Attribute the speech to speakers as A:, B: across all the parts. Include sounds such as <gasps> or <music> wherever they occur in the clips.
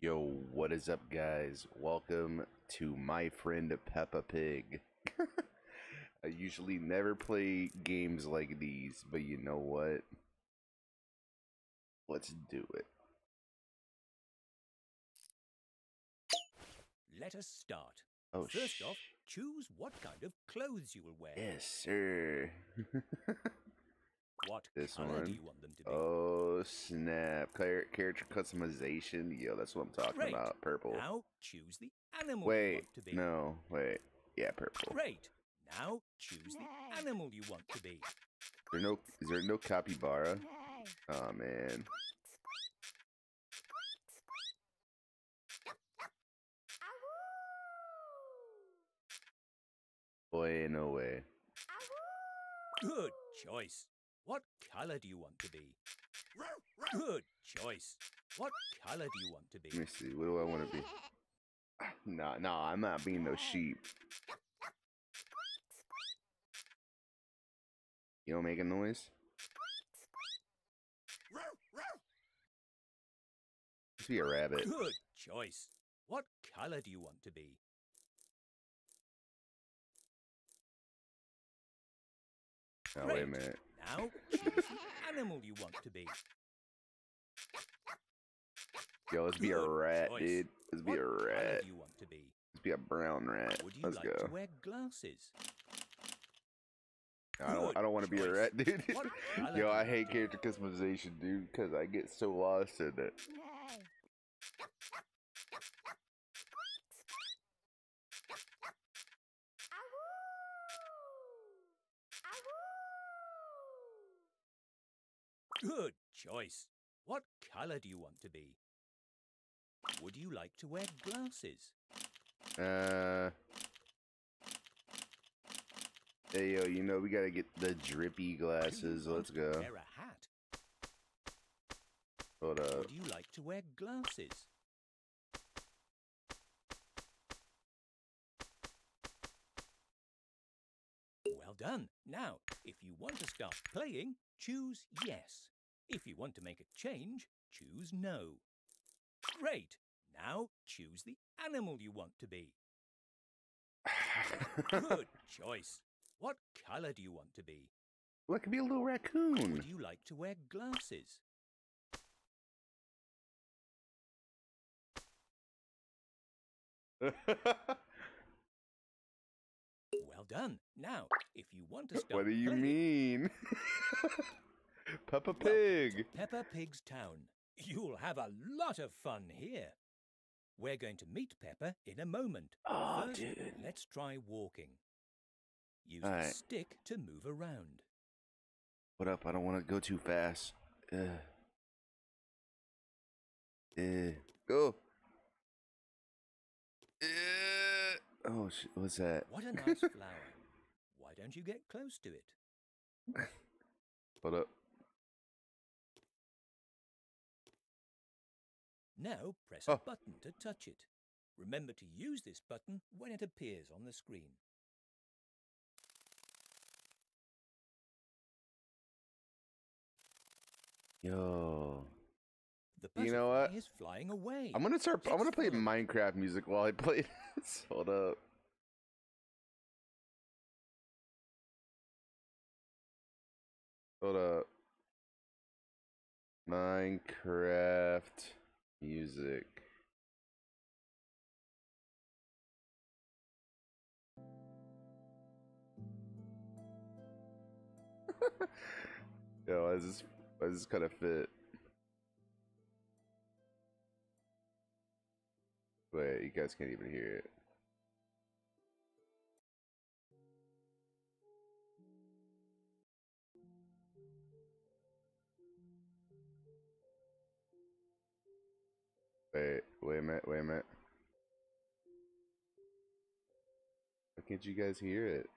A: Yo, what is up, guys? Welcome to my friend Peppa Pig. <laughs> I usually never play games like these, but you know what? Let's do it.
B: Let us start.
A: Oh,
B: First off, choose what kind of clothes you will wear.
A: yes, sir. <laughs>
B: What
A: This
B: color
A: one.
B: do you want them to be?
A: oh, snap. Char- character customization. Yo, that's what I'm talking
B: Great.
A: about. Purple.
B: Now choose the animal you
A: Wait,
B: want to be.
A: no, wait. Yeah, purple.
B: Great. Now choose the animal you want to be.
A: There no, is there no capybara? Oh man. Boy, no way.
B: Good choice. What color do you want to be? Good choice. What color do you want to be?
A: Let me see. What do I want to be? Nah, nah, I'm not being no sheep. You don't make a noise? Let's be a rabbit.
B: Good choice. What color do you want to be?
A: Oh, wait a minute.
B: Now choose the animal you want to be.
A: Yo, let's be a rat,
B: choice.
A: dude. Let's be
B: What
A: a rat.
B: you want to be?
A: Let's be a brown rat.
B: Would you
A: Let's
B: like
A: go.
B: to wear glasses?
A: I don't.
B: Good
A: I don't <laughs> want to be a rat, dude. Yo, I hate character customization, dude, because I get so lost in it.
B: Good choice. What color do you want to be? Would you like to wear glasses?
A: Uh. Hey, yo, you know we gotta get the drippy glasses. Let's go.
B: Wear a hat.
A: Hold up.
B: Would you like to wear glasses? Well done. Now, if you want to start playing, choose yes. If you want to make a change, choose no. Great. Now choose the animal you want to be. Good <laughs> choice. What color do you want to be?
A: well, it could be a little raccoon.
B: Would you like to wear glasses? <laughs> Well done. Now, if you want to start
A: what do you
B: playing,
A: mean? <laughs> Peppa Pig.
B: Peppa Pig's town. You'll have a lot of fun here. We're going to meet Peppa in a moment.
A: Oh,
B: First,
A: dude.
B: let's try walking. Use
A: All
B: the
A: right.
B: stick to move around.
A: What up? I don't want to go too fast. Uh. Uh. Go. Uh. Oh, what's that?
B: What a <laughs> nice flower. Why don't you get close to it?
A: Hold up.
B: Now press
A: Oh.
B: a button to touch it. Remember to use this button when it appears on the screen.
A: Yo.
B: The
A: You know what?
B: is flying away.
A: I'm gonna start. I'm gonna play. Minecraft music while I play <laughs> this. Hold up. Hold up. Minecraft music. Yo, I just I just kind of fit? Wait, you guys can't even hear it. Wait, wait a minute, wait a minute. Why can't you guys hear it?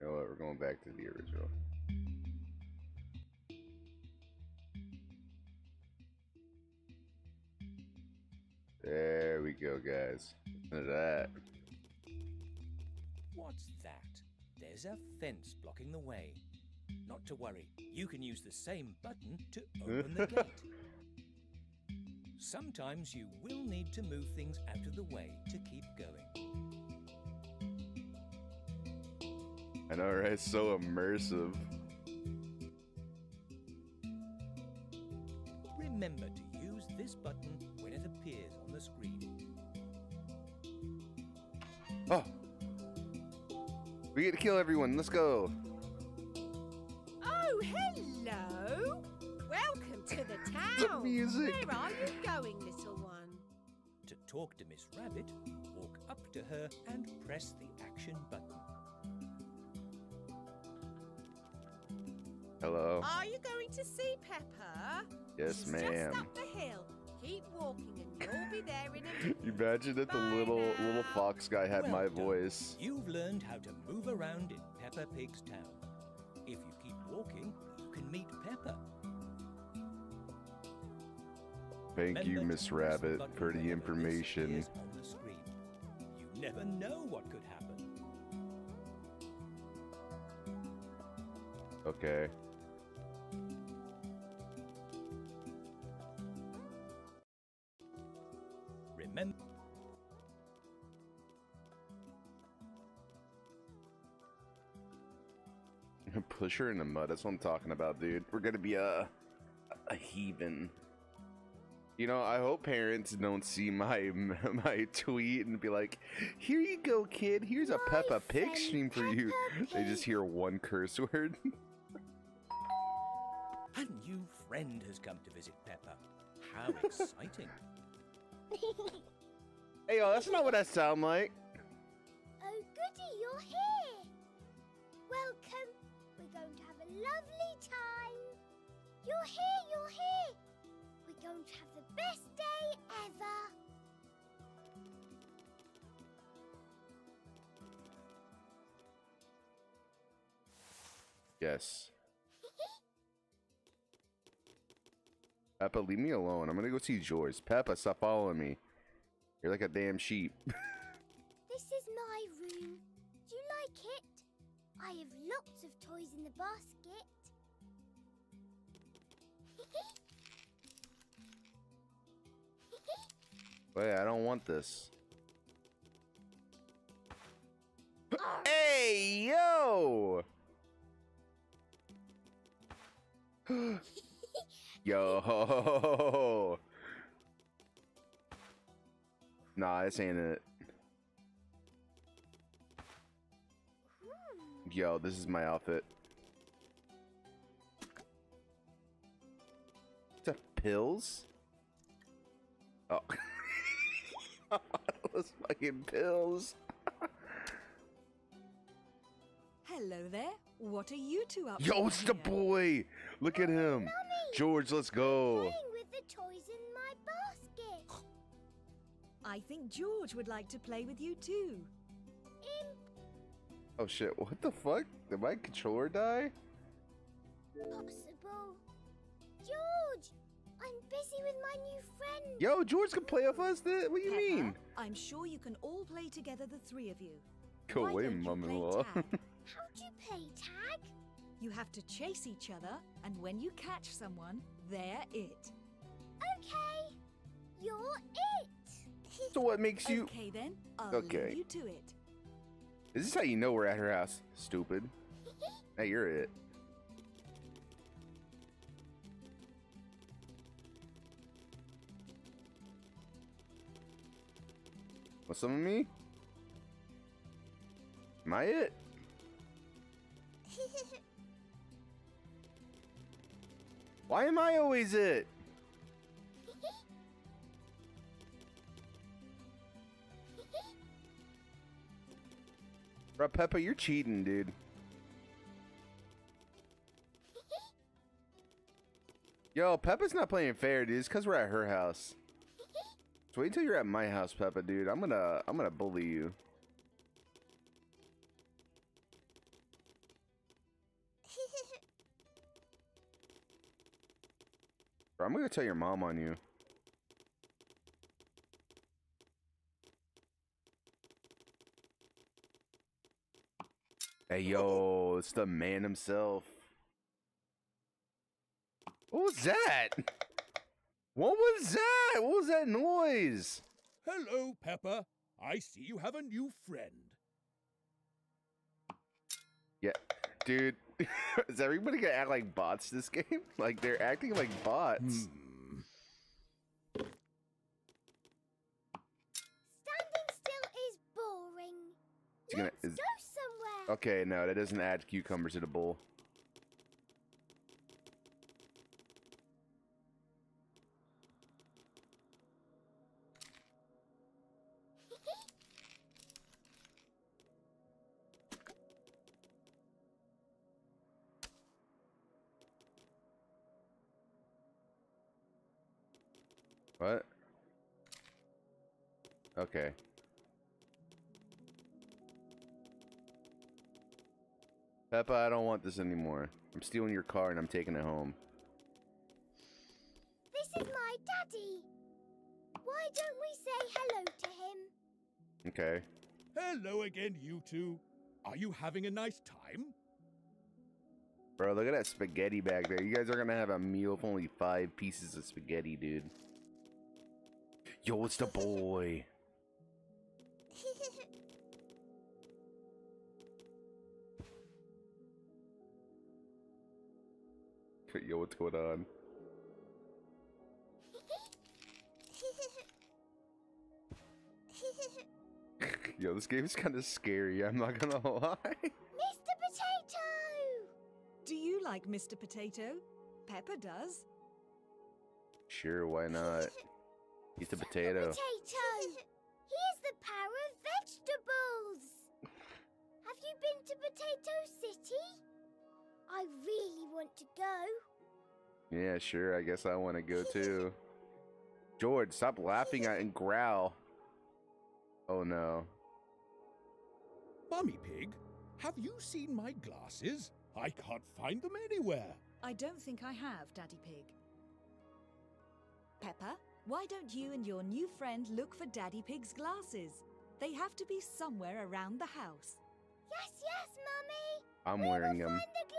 A: You know what, we're going back to the original. There we go, guys. Listen to that.
B: What's that? There's a fence blocking the way. Not to worry, you can use the same button to open the <laughs> gate. Sometimes you will need to move things out of the way to keep going.
A: I know, right? So immersive.
B: Remember to use this button when it appears on the screen.
A: Oh. We get to kill everyone. Let's go.
C: Oh, hello! Welcome to the
A: The music.
C: Where are you going, little one?
B: To talk to Miss Rabbit, walk up to her and press the action button.
A: Hello.
C: Are you going to see Peppa?
A: Yes,
C: She's
A: ma'am.
C: Just up the hill. Keep walking and you'll be there in a <laughs> minute.
A: Imagine that the
C: Bye
A: little little fox guy had
B: Well
A: my
B: done.
A: voice.
B: You've learned how to move around in Peppa Pig's town. If you keep walking, you can meet Peppa.
A: Thank you, Miss Rabbit, for the information.
B: You never know what could happen.
A: Okay.
B: Remember. <laughs>
A: Push her in the mud. That's what I'm talking about, dude. We're gonna be a a heathen. You know, I hope parents don't see my <laughs> my tweet and be like, "Here you go, kid. Here's a
D: My
A: Peppa Pig stream for you."
D: Peppa <laughs>
A: They just hear one curse word.
B: A new friend has come to visit Peppa. How <laughs> exciting!
A: hey, yo, that's not what I sound like.
D: Oh, goody, you're here. Welcome. We're going to have a lovely time. You're here, you're here. We're going to have the best day ever.
A: Yes. <laughs> Peppa, leave me alone. I'm gonna go see George. Peppa, stop following me. You're like a damn sheep. <laughs>
D: This is my room. Do you like it? I have lots of toys in the basket. <laughs>
A: Wait, I don't want this. Hey, yo! <gasps> yo! <laughs> Nah, this ain't it. Yo, this is my outfit. Is that pills? Oh. <laughs> <laughs> Those fucking pills.
E: Hello there. What are you two up
A: Yo,
E: to
A: it's the
E: here?
A: boy. Look at him. George, let's go.
D: Playing with the toys in my basket. <gasps>
E: I think George would like to play with you too.
D: Imp,
A: Oh shit, what the fuck? Did my controller die?
D: possible. George, I'm busy with my new friend.
A: Yo, George can play with us. What do you
E: Peppa,
A: mean?
E: I'm sure you can all play together, the three of you.
A: Go
E: Why
A: away,
E: don't you play
A: mom-in-law. <laughs>
D: How do you play tag?
E: you have to chase each other, and when you catch someone, they're it.
D: Okay, you're it. <laughs>
A: so what makes you?
E: Okay then, I'll
A: Okay.
E: leave you to it.
A: Is this how you know we're at her house? Stupid. <laughs> Hey, you're it. What's some of me? Am I it? <laughs> Why am I always it? Bro, Peppa, you're cheating, dude. Yo, Peppa's not playing fair, dude. It's because we're at her house. So wait until you're at my house, Peppa, dude. I'm gonna, I'm gonna bully you. Bro, <laughs> I'm gonna tell your mom on you. Hey, yo, it's the man himself. What was that? What was that? What was that noise?
F: Hello, Peppa. I see you have a new friend.
A: Yeah, dude. <laughs> Is everybody gonna act like bots this game? <laughs> Like they're acting like bots.
F: Hmm.
D: Standing still is boring.
A: It's gonna- is-
D: go somewhere.
A: Okay, no, that doesn't add cucumbers to the bowl. Peppa, I don't want this anymore. I'm stealing your car and I'm taking it home.
D: This is my daddy. Why don't we say hello to him?
A: Okay.
F: Hello again, you two. Are you having a nice time?
A: Bro, look at that spaghetti back there. You guys are gonna have a meal with only five pieces of spaghetti, dude. Yo, it's the boy. Going on? <laughs> Yo, this game's kind of scary. I'm not gonna <laughs> lie.
D: Mr. Potato!
E: Do you like Mr. Potato? Peppa does.
A: Sure, why not? <laughs> He's the potato.
D: Potato! Here's the power of vegetables! Have you been to Potato City? I really want to go.
A: Yeah, sure. I guess I want to go too. George, stop laughing at and growl. Oh no.
F: Mummy Pig, have you seen my glasses? I can't find them anywhere.
E: I don't think I have, Daddy Pig. Peppa, why don't you and your new friend look for Daddy Pig's glasses? They have to be somewhere around the house.
D: Yes, yes, Mummy!
A: I'm
D: we
A: wearing
D: will
A: them.
D: find the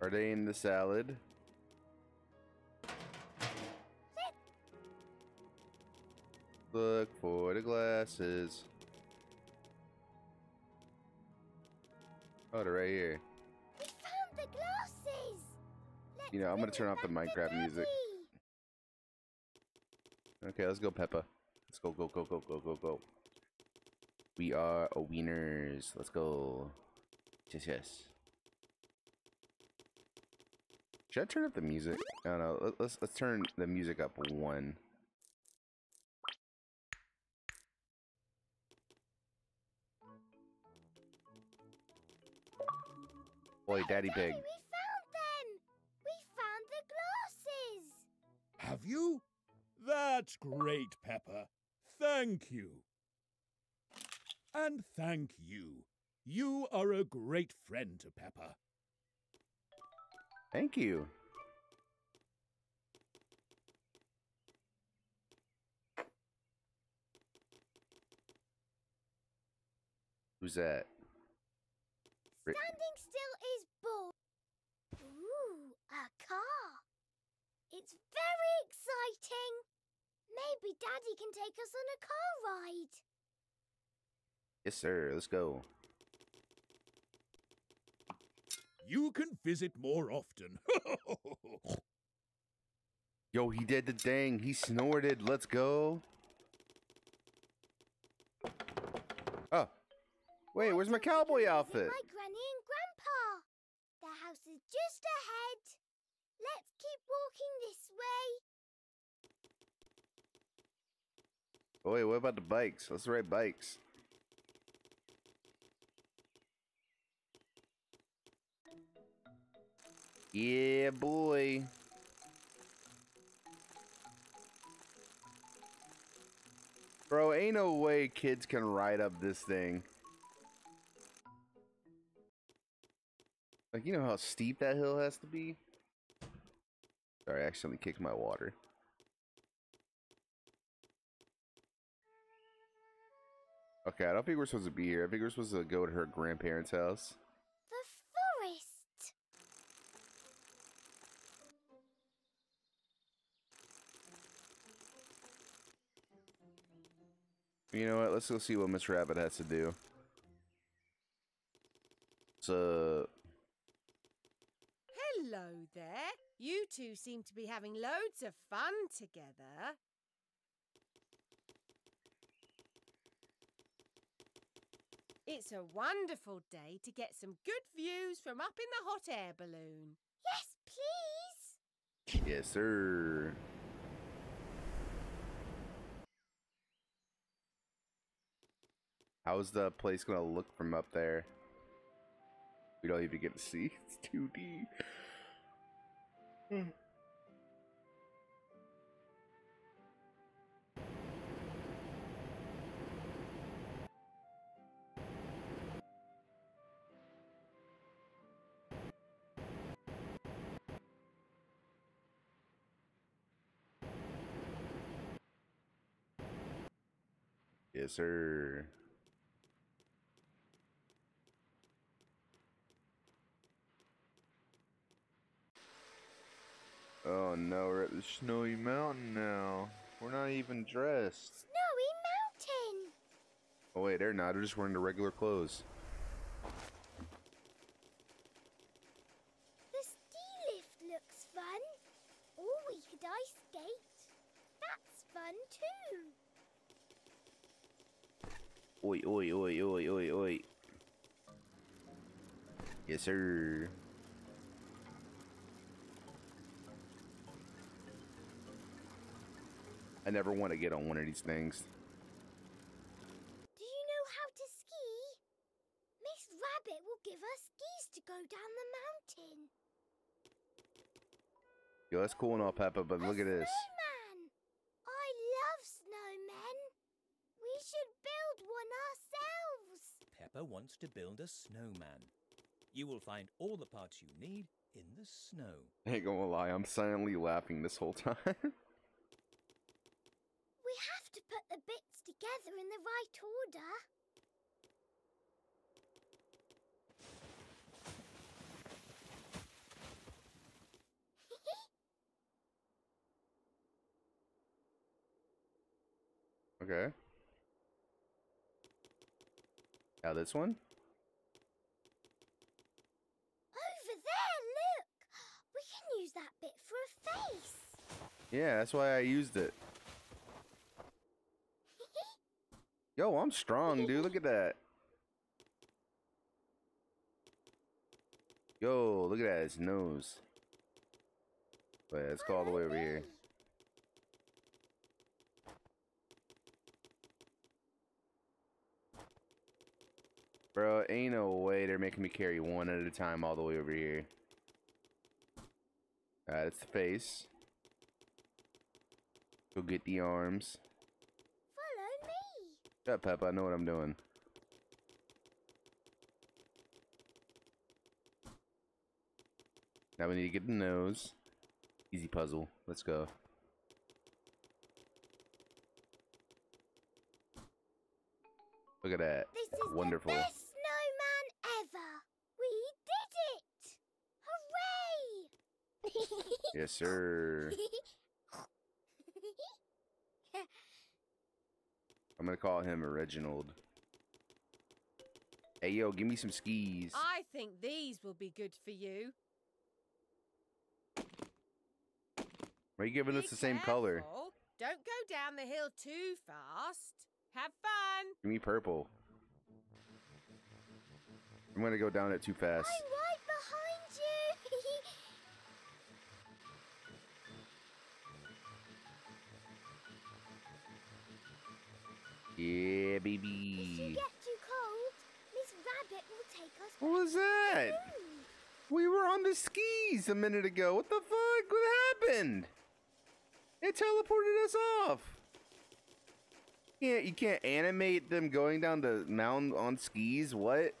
A: Are they in the salad? Look for the glasses. Oh, they're right here.
D: we found the glasses! Let's
A: You know, I'm gonna turn off the Minecraft music. Okay, let's go, Peppa. Let's go, go, go, go, go, go, go. We are a wieners. Let's go. Yes, yes. Should I turn up the music? I don't know. Let- Let's let's turn the music up one. Boy, Daddy Pig.
D: we found them! We found the glasses!
F: Have you? That's great, Peppa. Thank you. And thank you. You are a great friend to Peppa.
A: Thank you. Who's that?
D: Standing still is bull. Ooh, a car. It's very exciting. Maybe Daddy can take us on a car ride.
A: Yes, sir. Let's go.
F: You can visit more often. <laughs>
A: Yo, he did the thing. He snorted. Let's go. Oh. Wait, where's my
D: Why don't we
A: cowboy outfit?
D: My granny and grandpa. Their house is just ahead. Let's keep walking this way.
A: Oh, wait, what about the bikes? Let's ride bikes. Yeah, boy. Bro, ain't no way kids can ride up this thing. Like, you know how steep that hill has to be? Sorry, I accidentally kicked my water. Okay, I don't think we're supposed to be here. I think we're supposed to go to her grandparents' house.
D: The forest.
A: You know what? Let's go see what Miss Rabbit has to do. So,
C: Hello there. You two seem to be having loads of fun together. It's a wonderful day to get some good views from up in the hot air balloon.
D: Yes, please.
A: yes, sir. How's the place gonna look from up there? We don't even get to see. <laughs> It's 2D. Yes, sir. Oh no, we're at the snowy mountain now. We're not even dressed.
D: Snowy Mountain.
A: Oh wait, they're not. They're just wearing the regular clothes.
D: The ski lift looks fun. Or we could ice skate. That's fun too.
A: Oi, oi, oi, oi, oi, oi. Yes, sir. I never want to get on one of these things.
D: Do you know how to ski? Miss Rabbit will give us skis to go down the mountain.
A: Yo, that's cool and all, Peppa, but look at this.
D: Snowman. I love snowmen. We should build one ourselves.
B: Peppa wants to build a snowman. You will find all the parts you need in the snow.
A: Ain't gonna lie, I'm silently laughing this whole <laughs> time.
D: We have to put the bits together in the right order.
A: okay. Now this one?
D: Over there, look! We can use that bit for a face.
A: Yeah, that's why I used it. <laughs> Yo, I'm strong, dude. Look at that. Yo, look at that. His nose. Wait, let's go all the way over here. Bro, ain't no way they're making me carry one at a time all the way over here. Alright, that's the face. Go get the arms.
D: Follow me.
A: Shut up, Peppa. I know what I'm doing. Now we need to get the nose. Easy puzzle. Let's go. Look at that.
D: This is
A: Wonderful.
D: the best snowman ever. We did it! Hooray!
A: Yes, sir. I'm gonna call him Reginald. Hey, yo, give me some skis.
C: I think these will be good for you.
A: Why are you giving
C: Be
A: us the same color?
C: Don't go down the hill too fast. Have fun.
A: Give me purple. I'm gonna go down it too fast. Yeah, baby.
D: you get too cold, Miss Rabbit will take us
A: What was that? We were on the skis a minute ago. What the fuck? What happened? It teleported us off. Yeah, you can't animate them going down the mountain on skis. What?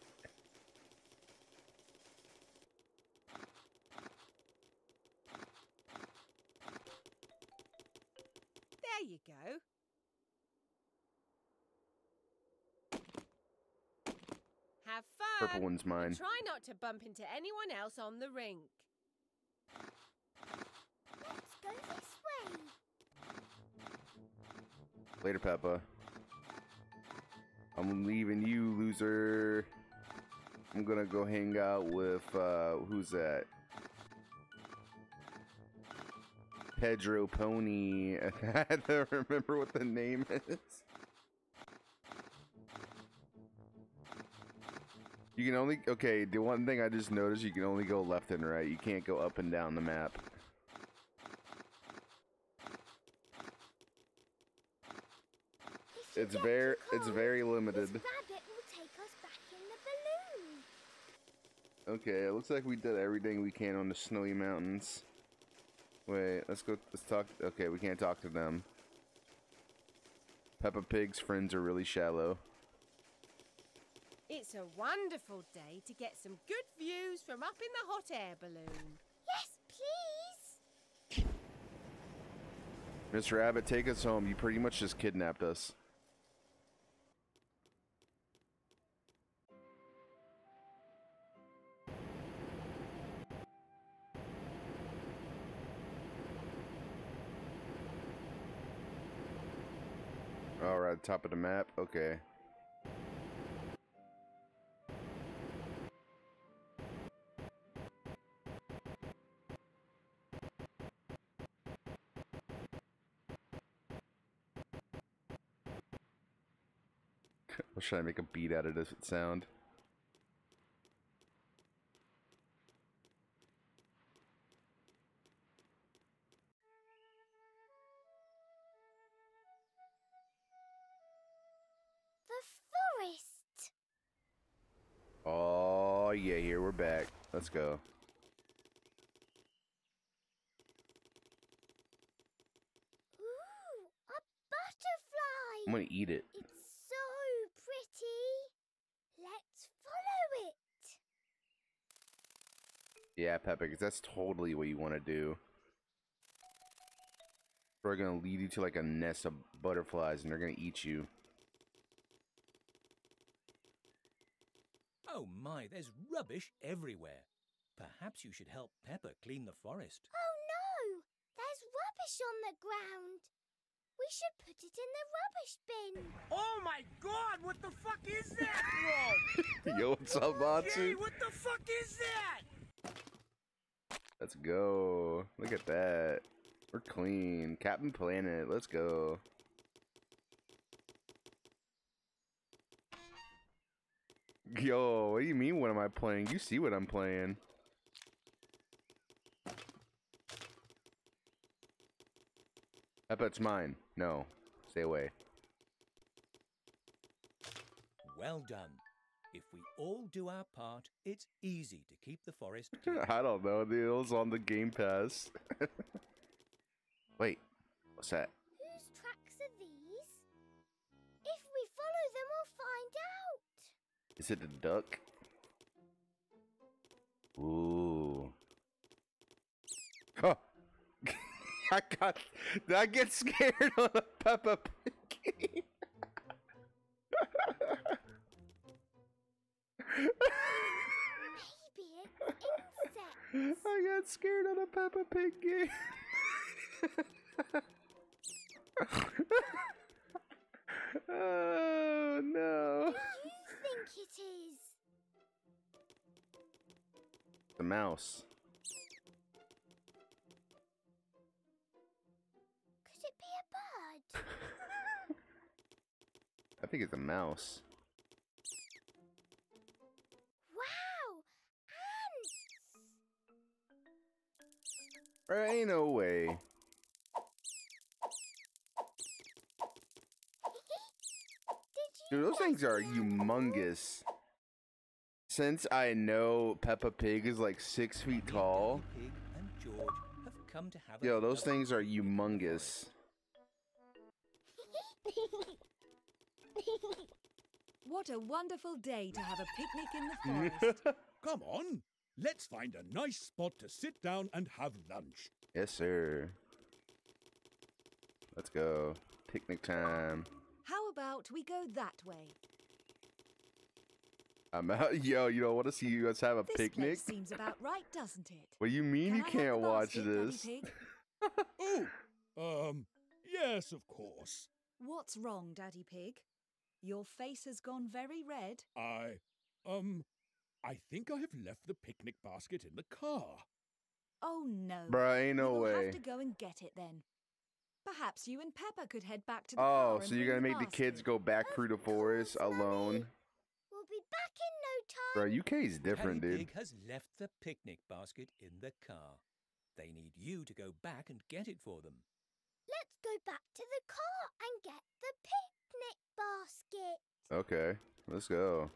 C: There you go. Have fun.
A: Purple one's
C: and
A: mine.
C: Try not to bump into anyone else on the rink.
D: Let's go this way.
A: Later, Peppa. I'm leaving you, loser. I'm gonna go hang out with uh who's that? Pedro Pony. <laughs> I don't remember what the name is. You can only okay. The one thing I just noticed, you can only go left and right. You can't go up and down the map. It's very, it's very limited.
D: rabbit will take us back in the balloon.
A: Okay, it looks like we did everything we can on the snowy mountains. Wait, let's go. Let's talk. Okay, we can't talk to them. Peppa Pig's friends are really shallow.
C: It's a wonderful day to get some good views from up in the hot air balloon.
D: Yes, please.
A: Mr. Rabbit, take us home. You pretty much just kidnapped us. Alright, top of the map. Okay. Trying to make a beat out of this sound.
D: The forest.
A: Oh, yeah, here we're back. Let's go.
D: Ooh, a butterfly.
A: I'm gonna eat it.
D: It's so pretty. Let's follow it.
A: Yeah, Peppa, 'cause that's totally what you want to do. They're gonna lead you to like a nest of butterflies and they're gonna eat you.
B: Oh my, there's rubbish everywhere. Perhaps you should help Peppa clean the forest.
D: Oh no, there's rubbish on the ground. We should put it in the rubbish bin.
G: Oh my god, what the fuck is that, bro? <laughs>
A: Yo, what's up,
G: Jay,
A: Matsu?
G: what the fuck is that?
A: Let's go. Look at that. We're clean. Captain Planet, let's go. Yo, what do you mean what am I playing? You see what I'm playing. It's mine. No. Stay away.
B: Well done. If we all do our part, it's easy to keep the forest. <laughs>
A: I don't know. dude. It was on the Game Pass. <laughs> Wait. What's that?
D: Whose tracks are these? If we follow them, we'll find out.
A: Is it a duck? Ooh. Oh. <laughs> I got. I get scared on a Peppa Pig?
D: Maybe it's insects.
A: I got scared on a Peppa Pig game. oh no.
D: you think it is?
A: The mouse.
D: Could it be a bird? <laughs>
A: I think it's a mouse. There ain't no way. Dude, those things are
D: we
A: humongous. Since I know Peppa Pig is like six feet tall,
B: Pig and George have come to have a
A: yo, those things are
B: look
A: humongous. <laughs>
E: What a wonderful day to have a picnic in the <laughs> forest.
F: Come on, let's find a nice spot to sit down and have lunch.
A: yes, sir. Let's go. Picnic time.
E: How about we go that way?
A: I'm out. <laughs> Yo, you don't want to see you guys have a
E: This
A: picnic?
E: place seems about right, doesn't it?
A: What do you mean
E: Can
A: you
E: I
A: can't
E: the
A: watch this?
E: Pig? <laughs>
F: Oh, um, yes, of course.
E: What's wrong, Daddy Pig? Your face has gone very red.
F: I, um, I think I have left the picnic basket in the car.
E: Oh no.
A: Bruh, ain't no
E: we will
A: way.
E: have to go and get it then. Perhaps you and Peppa could head back to the
A: Oh,
E: car.
A: so you're
E: bring
A: gonna
E: the
A: make the kids go back
D: Of
A: through the forest
D: course, Mummy.
A: alone?
D: We'll be back in no time.
A: Bro, UK's different,
B: Daddy
A: dude.
B: Pig has left the picnic basket in the car. They need you to go back and get it for them.
D: Let's go back to the car and get the picnic basket.
A: Okay, let's go.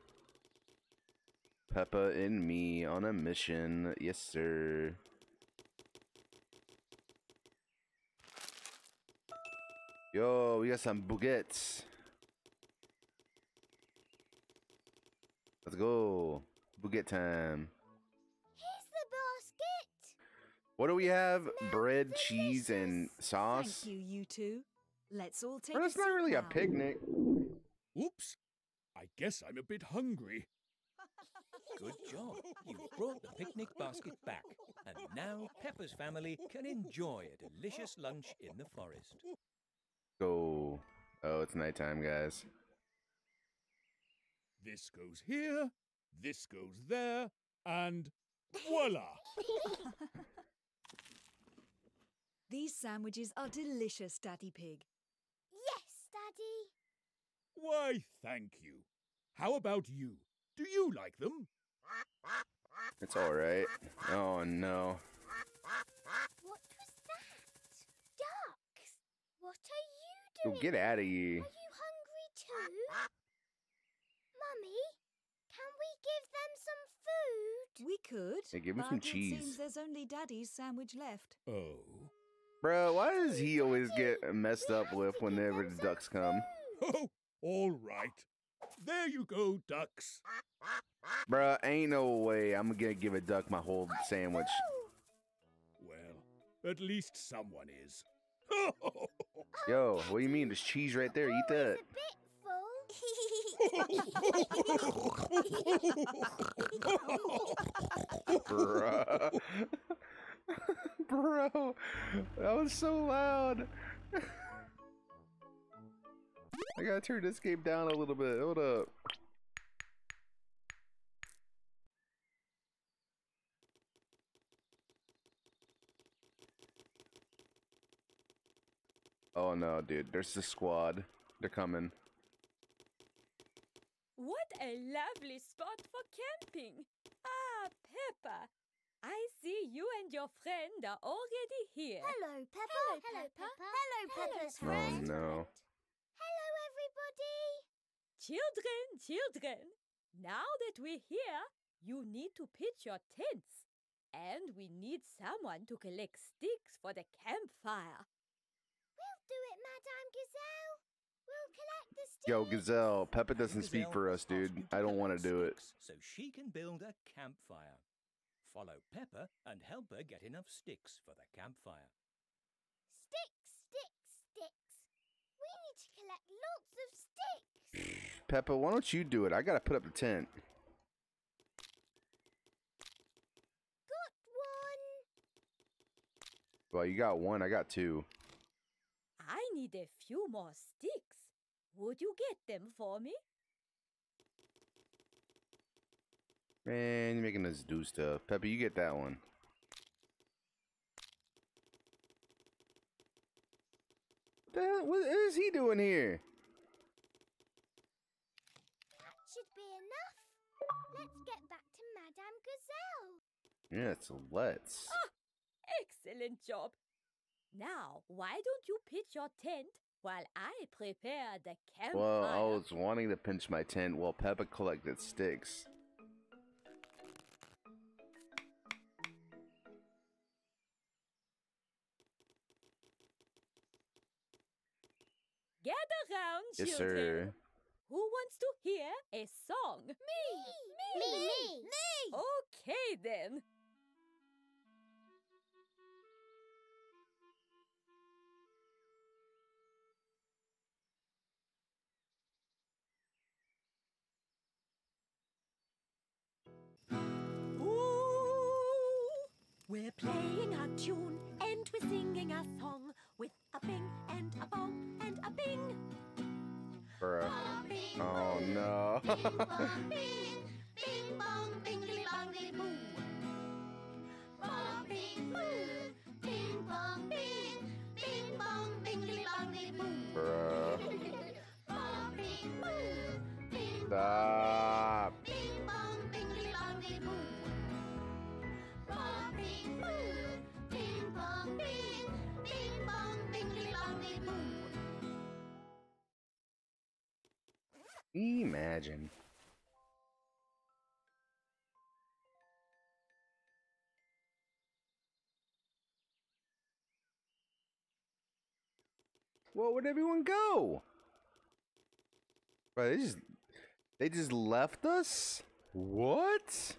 A: Peppa and me on a mission. Yes, sir. Yo, we got some baguettes. Let's go. Baguette time.
D: Here's the basket.
A: What do we have?
D: Smells
A: Bread, cheese, and sauce?
E: Thank you, you two. Let's all take
A: Well,
E: a
A: that's not
E: seat
A: really a picnic.
F: Oops. I guess I'm a bit hungry.
B: Good job. You've brought the picnic basket back. And now Peppa's family can enjoy a delicious lunch in the forest.
A: Go. Oh, it's nighttime, guys.
F: This goes here, this goes there, and voila! <laughs>
E: These sandwiches are delicious, Daddy Pig.
D: yes, Daddy.
F: Why, thank you. How about you? Do you like them?
A: It's alright. Oh, no.
D: What was that? Ducks. What are you
A: Go
D: doing?
A: get out of here.
D: Are you hungry too? Mummy, can we give them some food?
E: We could.
A: Hey, give 'em
E: but
A: some
E: It
A: cheese.
E: seems there's only Daddy's sandwich left.
F: Oh.
A: Bro, why does he always get messed up with whenever the ducks come?
F: Oh, all right. There you go, ducks.
A: Bruh, ain't no way I'm gonna give a duck my whole sandwich.
F: Well, at least someone is. <laughs>
A: Yo, what do you mean? There's cheese right there. Eat that.
D: A bit full.
A: Bruh. <laughs> Bro, that was so loud. <laughs> I gotta turn this game down a little bit. Hold up. Oh no, dude. There's the squad. They're coming.
H: What a lovely spot for camping! Ah, Peppa, I see you and your friend are already here.
D: Hello, Peppa. Hello, Peppa. Hello, Peppa's friend.
A: Oh
D: friend.
A: no.
D: Hello, everybody.
H: Children, children, now that we're here, you need to pitch your tents. And we need someone to collect sticks for the campfire.
D: We'll do it, Madame Gazelle. We'll collect the sticks.
A: Yo, Gazelle, Peppa doesn't speak for us, dude.
B: asked you to
A: I don't want to do it.
B: So she can build a campfire. Follow Peppa and help her get enough sticks for the campfire.
D: Sticks, sticks, sticks. We need to collect lots of sticks. <sighs>
A: Peppa, why don't you do it? I gotta put up the tent.
D: Got one.
A: Well, you got one, I got two.
H: I need a few more sticks. Would you get them for me?
A: Man, you're making us do stuff. Peppa, you get that one. The hell- what is he doing here?
D: That should be enough. Let's get back to Madame Gazelle.
A: Yeah, so let's.
H: Ah, excellent job. Now, why don't you pitch your tent while I prepare the campfire?
A: Well, I was wanting to pinch my tent while Peppa collected sticks.
H: Gather round,
A: Yes,
H: children.
A: sir.
H: Who wants to hear a song?
D: Me. Me. Me. Me.
H: Okay, then. Ooh, we're playing a tune and we're singing a song with a bing and a bong and a bing.
A: Bruh.
H: A bing
A: Oh no.
D: Bing bong bing, bing bong bingly bongly boo. Bong bing boo, bing bong bing, bing bong bingly bongly boo.
A: Bruh.
D: Bong bing boo, bing
A: Stop.
D: bing bong. Bong bing bong bing, bing bong bingly bongly boo.
A: Imagine. Where'd everyone go? Bro, they just they just left us? What?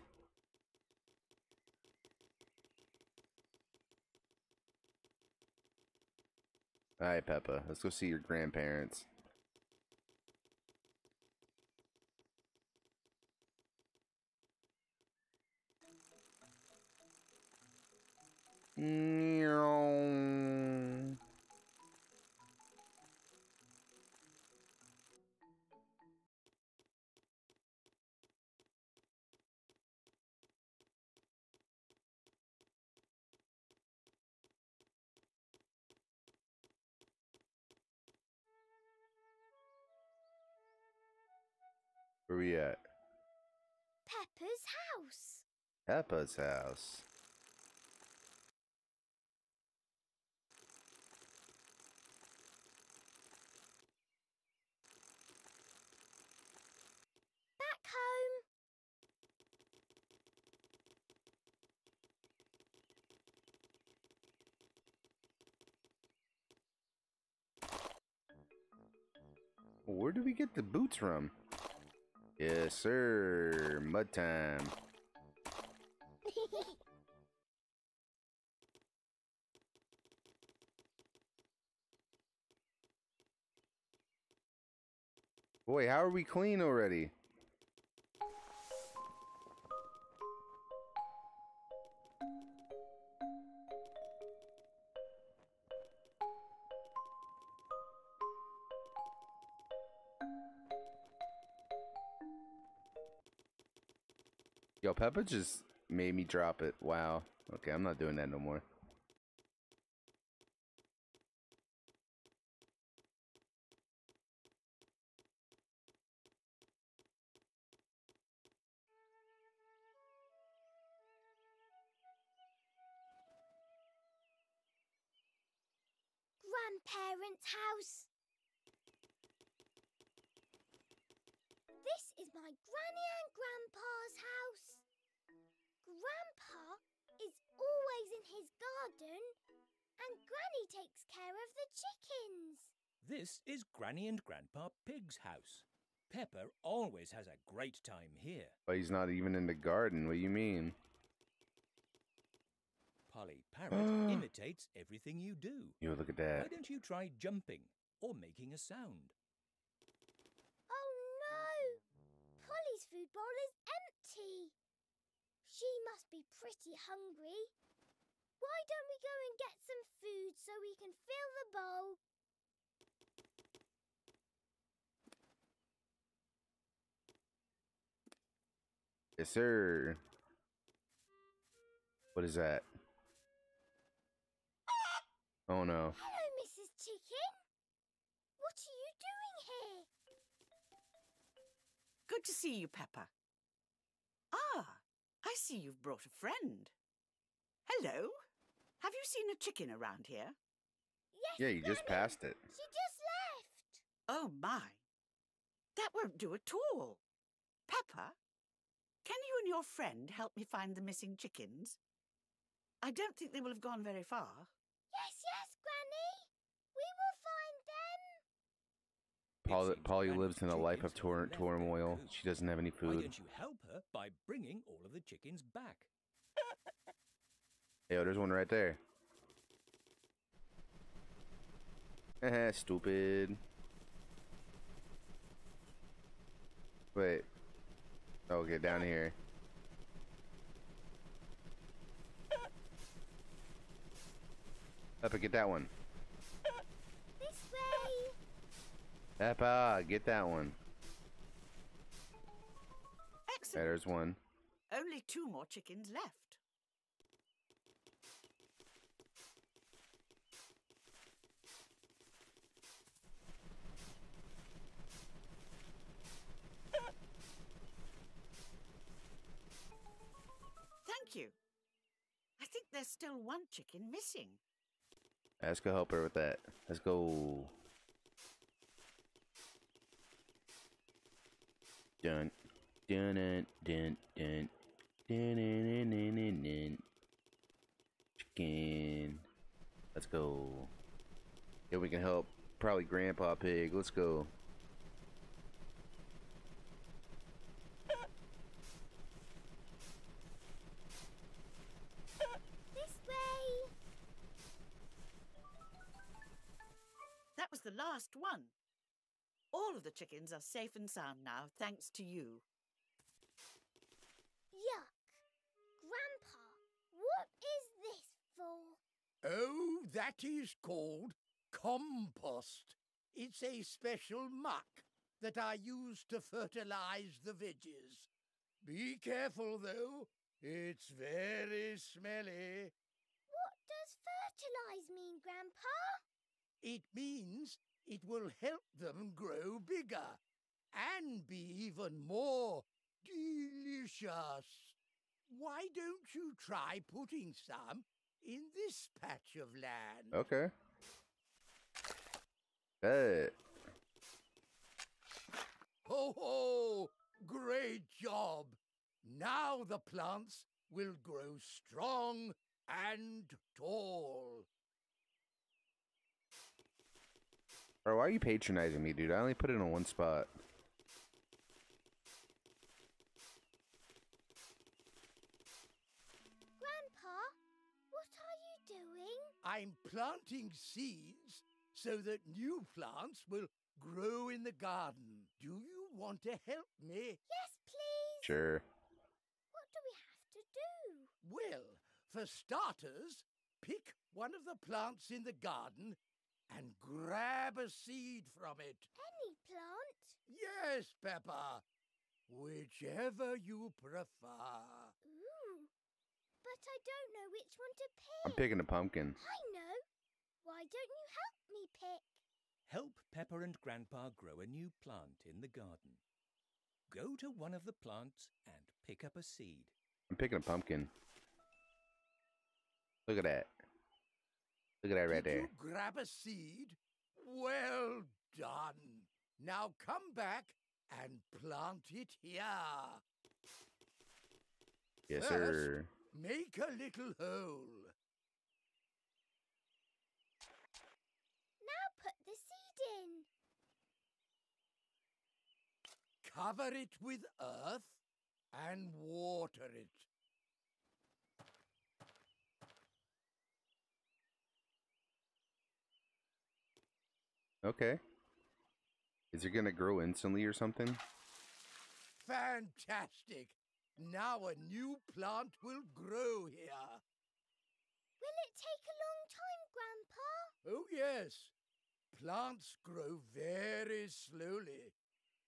A: Alright, Peppa, let's go see your grandparents. Meow. Where we at?
D: Peppa's house.
A: Peppa's house.
D: Back home.
A: Where do we get the boots from? Yes, sir. Mud time. <laughs> Boy, how are we clean already? Yo, Peppa just made me drop it. Wow. Okay, I'm not doing that no more.
D: Grandparents' house. This is my granny and grandpa's house. Grandpa is always in his garden, and granny takes care of the chickens.
B: This is Granny and Grandpa Pig's house. Peppa always has a great time here.
A: But he's not even in the garden. What do you mean?
B: Polly Parrot <gasps> imitates everything you do.
A: You look at that.
B: Why don't you try jumping or making a sound?
D: Oh no! Polly's food bowl is empty. She must be pretty hungry. Why don't we go and get some food so we can fill the bowl?
A: Yes, sir. What is that? Oh no.
D: Hello, Mrs. Chicken. What are you doing here?
I: Good to see you, Peppa. I see you've brought a friend. Hello. Have you seen a chicken around here?
D: Yes,
A: Yeah, you just passed it.
D: She just left.
I: Oh, my. That won't do at all. Peppa, can you and your friend help me find the missing chickens? I don't think they will have gone very far.
D: Yes, yes, Granny. We will find them.
A: Polly, Polly lives in a life of tor- turmoil. She doesn't have any food.
B: Why don't you help her by bringing all of the chickens back?
A: Yo, there's one right there. Eh, <laughs> stupid. Wait. Oh, get down here. Peppa, get that one.
D: This way.
A: Peppa, get that one.
I: Excellent.
A: there's one.
I: Only two more chickens left. Thank you. I think there's still one chicken missing.
A: Let's go help her with that. Let's go. Dun. Dun dun dun dun. Dun, dun, dun, dun, dun, dun. Chicken. Let's go. Yeah, we can help probably Grandpa Pig. Let's go.
D: This way.
I: That was the last one. All of the chickens are safe and sound now, thanks to you.
D: Yuck. Grandpa, what is this for?
F: Oh, that is called compost. It's a special muck that I use to fertilize the veggies. Be careful, though. It's very smelly.
D: What does fertilise mean, Grandpa?
F: It means it will help them grow bigger and be even more delicious. Why don't you try putting some in this patch of land?
A: Okay. Bet.
F: Ho ho! Great job! Now the plants will grow strong and tall.
A: Bro, why are you patronizing me, dude? I only put it in one spot.
D: Grandpa, what are you doing?
F: I'm planting seeds so that new plants will grow in the garden. Do you want to help me?
D: Yes, please.
A: Sure.
D: What do we have to do?
F: Well, for starters, pick one of the plants in the garden and grab a seed from it.
D: Any plant?
F: Yes, Peppa. Whichever you prefer.
D: Ooh. But I don't know which one to pick.
A: I'm picking a pumpkin.
D: I know. Why don't you help me pick?
B: Help Peppa and Grandpa grow a new plant in the garden. Go to one of the plants and pick up a seed.
A: I'm picking a pumpkin. Look at that. Look at that right
F: Did
A: there.
F: you grab a seed? Well done. Now come back and plant it here.
A: Yes,
F: First,
A: sir.
F: Make a little hole.
D: Now put the seed in.
F: Cover it with earth and water it.
A: Okay. Is it gonna grow instantly or something?
F: Fantastic. Now a new plant will grow here.
D: Will it take a long time, Grandpa?
F: Oh, yes. Plants grow very slowly.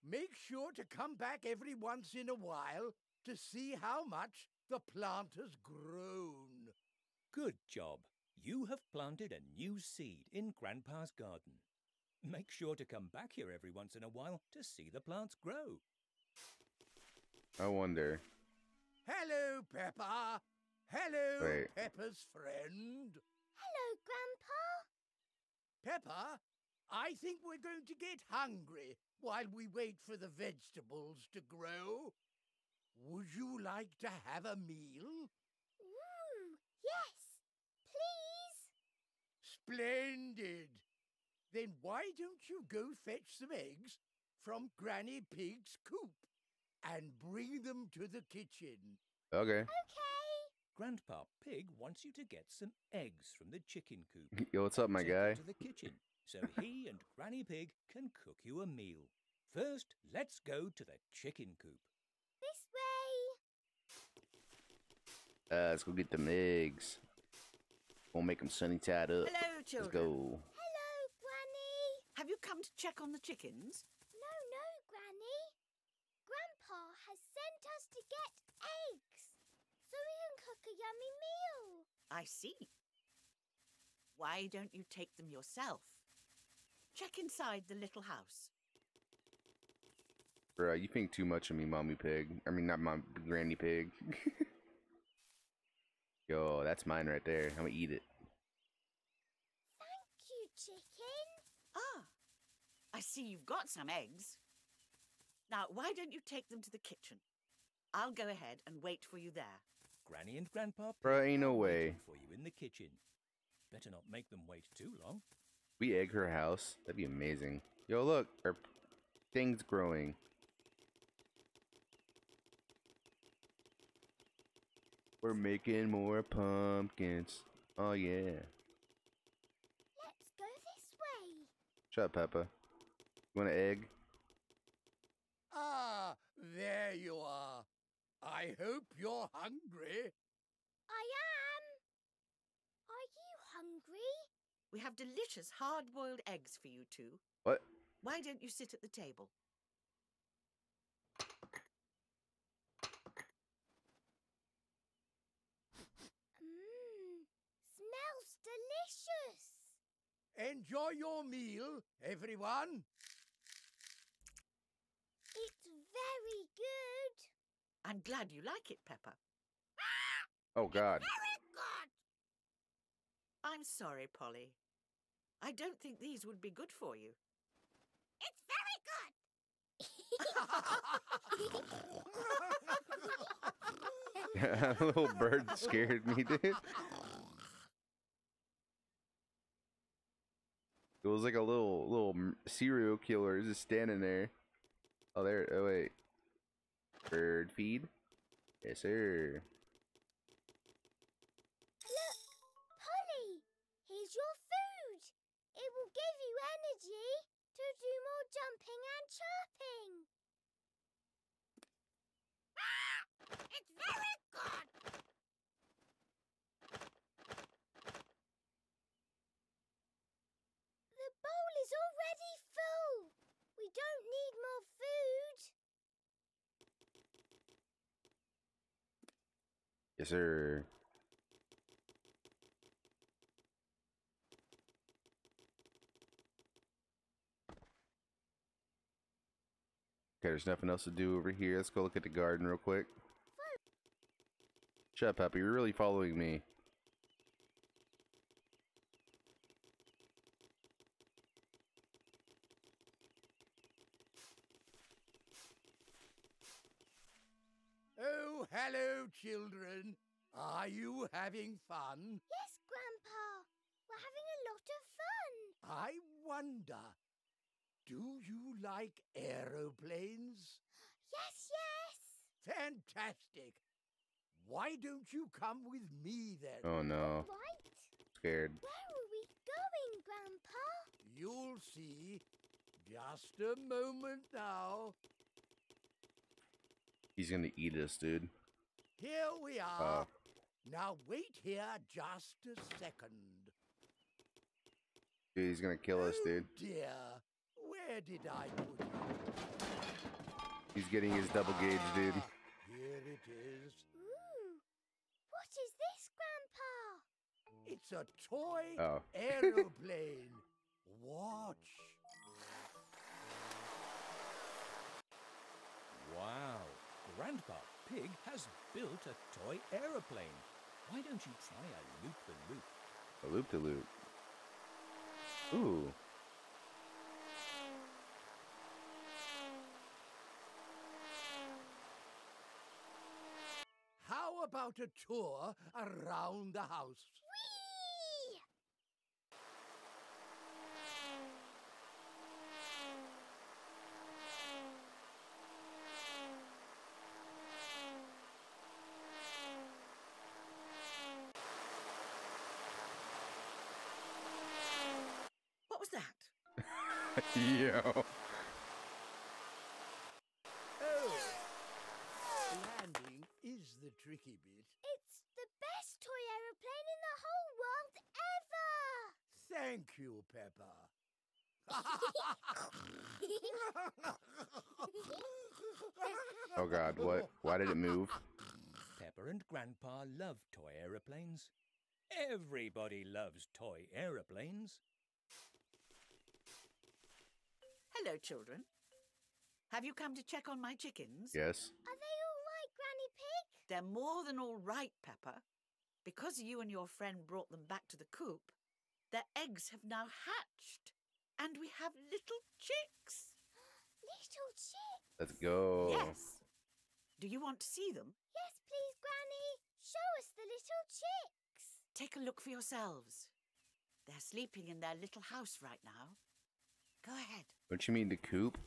F: Make sure to come back every once in a while to see how much the plant has grown.
B: Good job. You have planted a new seed in Grandpa's garden. Make sure to come back here every once in a while to see the plants grow.
A: I wonder.
F: Hello, Peppa. Hello,
A: Wait.
F: Peppa's friend.
D: Hello, Grandpa.
F: Peppa, I think we're going to get hungry while we wait for the vegetables to grow. Would you like to have a meal?
D: Ooh, yes. Please.
F: Splendid. Then why don't you go fetch some eggs from Granny Pig's coop and bring them to the kitchen?
A: Okay.
D: Okay.
B: Grandpa Pig wants you to get some eggs from the chicken coop. <laughs>
A: Yo, what's up, my
B: Take
A: guy?
B: To the kitchen so he and Granny Pig can cook you a meal. First, let's go to the chicken coop.
D: This way.
A: Uh, let's go get them eggs. We'll make them sunny tied up.
I: Hello,
A: Let's go.
D: Hello, Granny.
I: Have you come to check on the chickens?
D: No, no, Granny. Grandpa has sent us to get eggs so we can cook a yummy meal.
I: I see. Why don't you take them yourself? Check inside the little house.
A: Bruh, you think too much of me, mommy pig. I mean, not mom, granny pig. <laughs> Yo, that's mine right there. I'm gonna eat it.
D: Thank you, chicken.
I: Ah, I see you've got some eggs. Now, why don't you take them to the kitchen? I'll go ahead and wait for you there.
B: Granny and Grandpa Pig
A: Bruh, ain't no way.
B: waiting for you in the kitchen. Better not make them wait too long.
A: We egg her house. That'd be amazing. Yo, look, our thing's growing. We're making more pumpkins. Oh yeah.
D: Let's go this way.
A: Shut up, Peppa. You want an egg?
F: Ah, there you are. I hope you're hungry.
D: I am. Are you hungry?
I: We have delicious hard boiled eggs for you two.
A: What?
I: Why don't you sit at the table?
D: Mmm, smells delicious.
F: Enjoy your meal, everyone.
D: It's very good.
I: I'm glad you like it, Peppa. Ah!
A: Oh God.
D: Very good.
I: I'm sorry, Polly. I don't think these would be good for you.
D: It's very good. <laughs>
A: a little bird scared me, dude. It was like a little little serial killer just standing there. Oh, there. Oh wait. Bird feed. Yes, sir.
D: Look, Polly, here's your food. It will give you energy to do more jumping and chirping. Ah! It's very good. The bowl is already. Don't need more food.
A: Yes, sir. Okay, there's nothing else to do over here. Let's go look at the garden real quick. Shut up, Peppa. You're really following me.
F: Oh, hello, children. Are you having fun?
D: Yes, Grandpa. We're having a lot of fun.
F: I wonder, do you like aeroplanes?
D: Yes, yes.
F: Fantastic. Why don't you come with me then?
A: Oh no.
D: Right.
A: Scared.
D: Where are we going, Grandpa?
F: You'll see. Just a moment now.
A: He's gonna eat us, dude.
F: Here we are.
A: Uh,
F: Now wait here just a second.
A: dude, he's gonna kill us,
F: oh
A: dude.
F: dear. Where did I put it?
A: He's getting his double gauge, dude.
F: Here it is.
D: Ooh. What is this, Grandpa?
F: It's a toy
A: Oh. <laughs>
F: aeroplane. Watch.
B: Wow, Grandpa Pig has built a toy aeroplane. Why don't you try a loop the loop?
A: A loop de loop. Ooh.
F: How about a tour around the house?
D: Whee!
I: What was that?
A: Yo.
F: Oh, landing is the tricky bit.
D: It's the best toy aeroplane in the whole world ever.
F: Thank you, Peppa. <laughs>
A: Oh God, what? Why did it move?
B: Peppa and Grandpa love toy aeroplanes. Everybody loves toy aeroplanes.
I: Hello, children. Have you come to check on my chickens?
A: Yes.
D: Are they all right, Granny Pig?
I: They're more than all right, Peppa. Because you and your friend brought them back to the coop, their eggs have now hatched. And we have little chicks. <gasps>
D: Little chicks.
A: Let's go.
I: Yes. Do you want to see them?
D: Yes, please, Granny. Show us the little chicks.
I: Take a look for yourselves. They're sleeping in their little house right now. Go ahead.
A: Don't you mean the coop?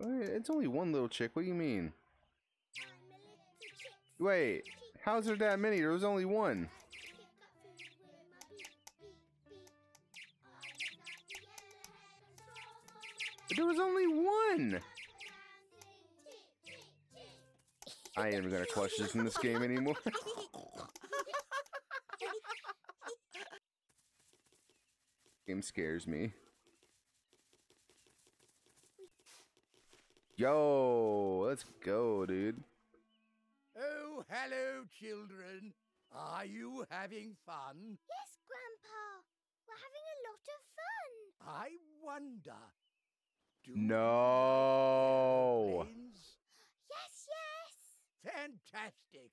A: It's only one little chick. What do you mean? Wait, how's there that many? There was only one. There was only one. I ain't gonna question this in this game anymore. <laughs> game scares me. Yo, let's go, dude.
F: Hello, children. Are you having fun?
D: Yes, Grandpa. We're having a lot of fun.
F: I wonder. Do
A: No.
F: airplanes?
D: Yes, yes.
F: Fantastic.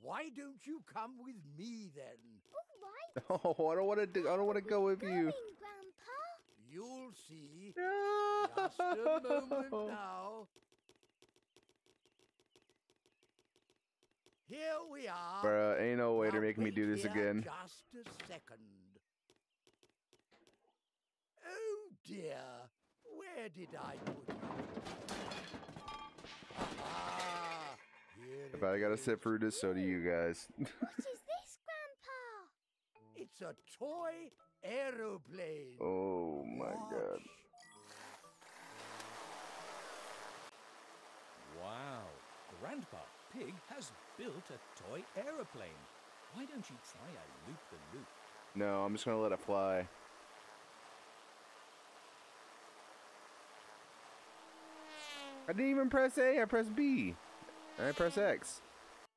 F: Why don't you come with me then?
D: All right. <laughs>
A: Oh, I don't want to. Do, I don't want to go with you.
D: Going, Grandpa.
F: You'll see.
A: No. <laughs>
F: Just a moment now. Here we are.
A: Bruh, ain't no way
F: Now
A: to make me do this again.
F: Just a second. Oh dear, where did I put it? Ah, here
A: If I gotta
F: is.
A: sit through this, so do you guys. <laughs>
D: What is this, Grandpa?
F: It's a toy aeroplane.
A: oh my god.
B: Wow, Grandpa Pig has built a toy aeroplane. Why don't you try a loop the loop?
A: No, I'm just gonna let it fly. I didn't even press A, I pressed B. And I press X.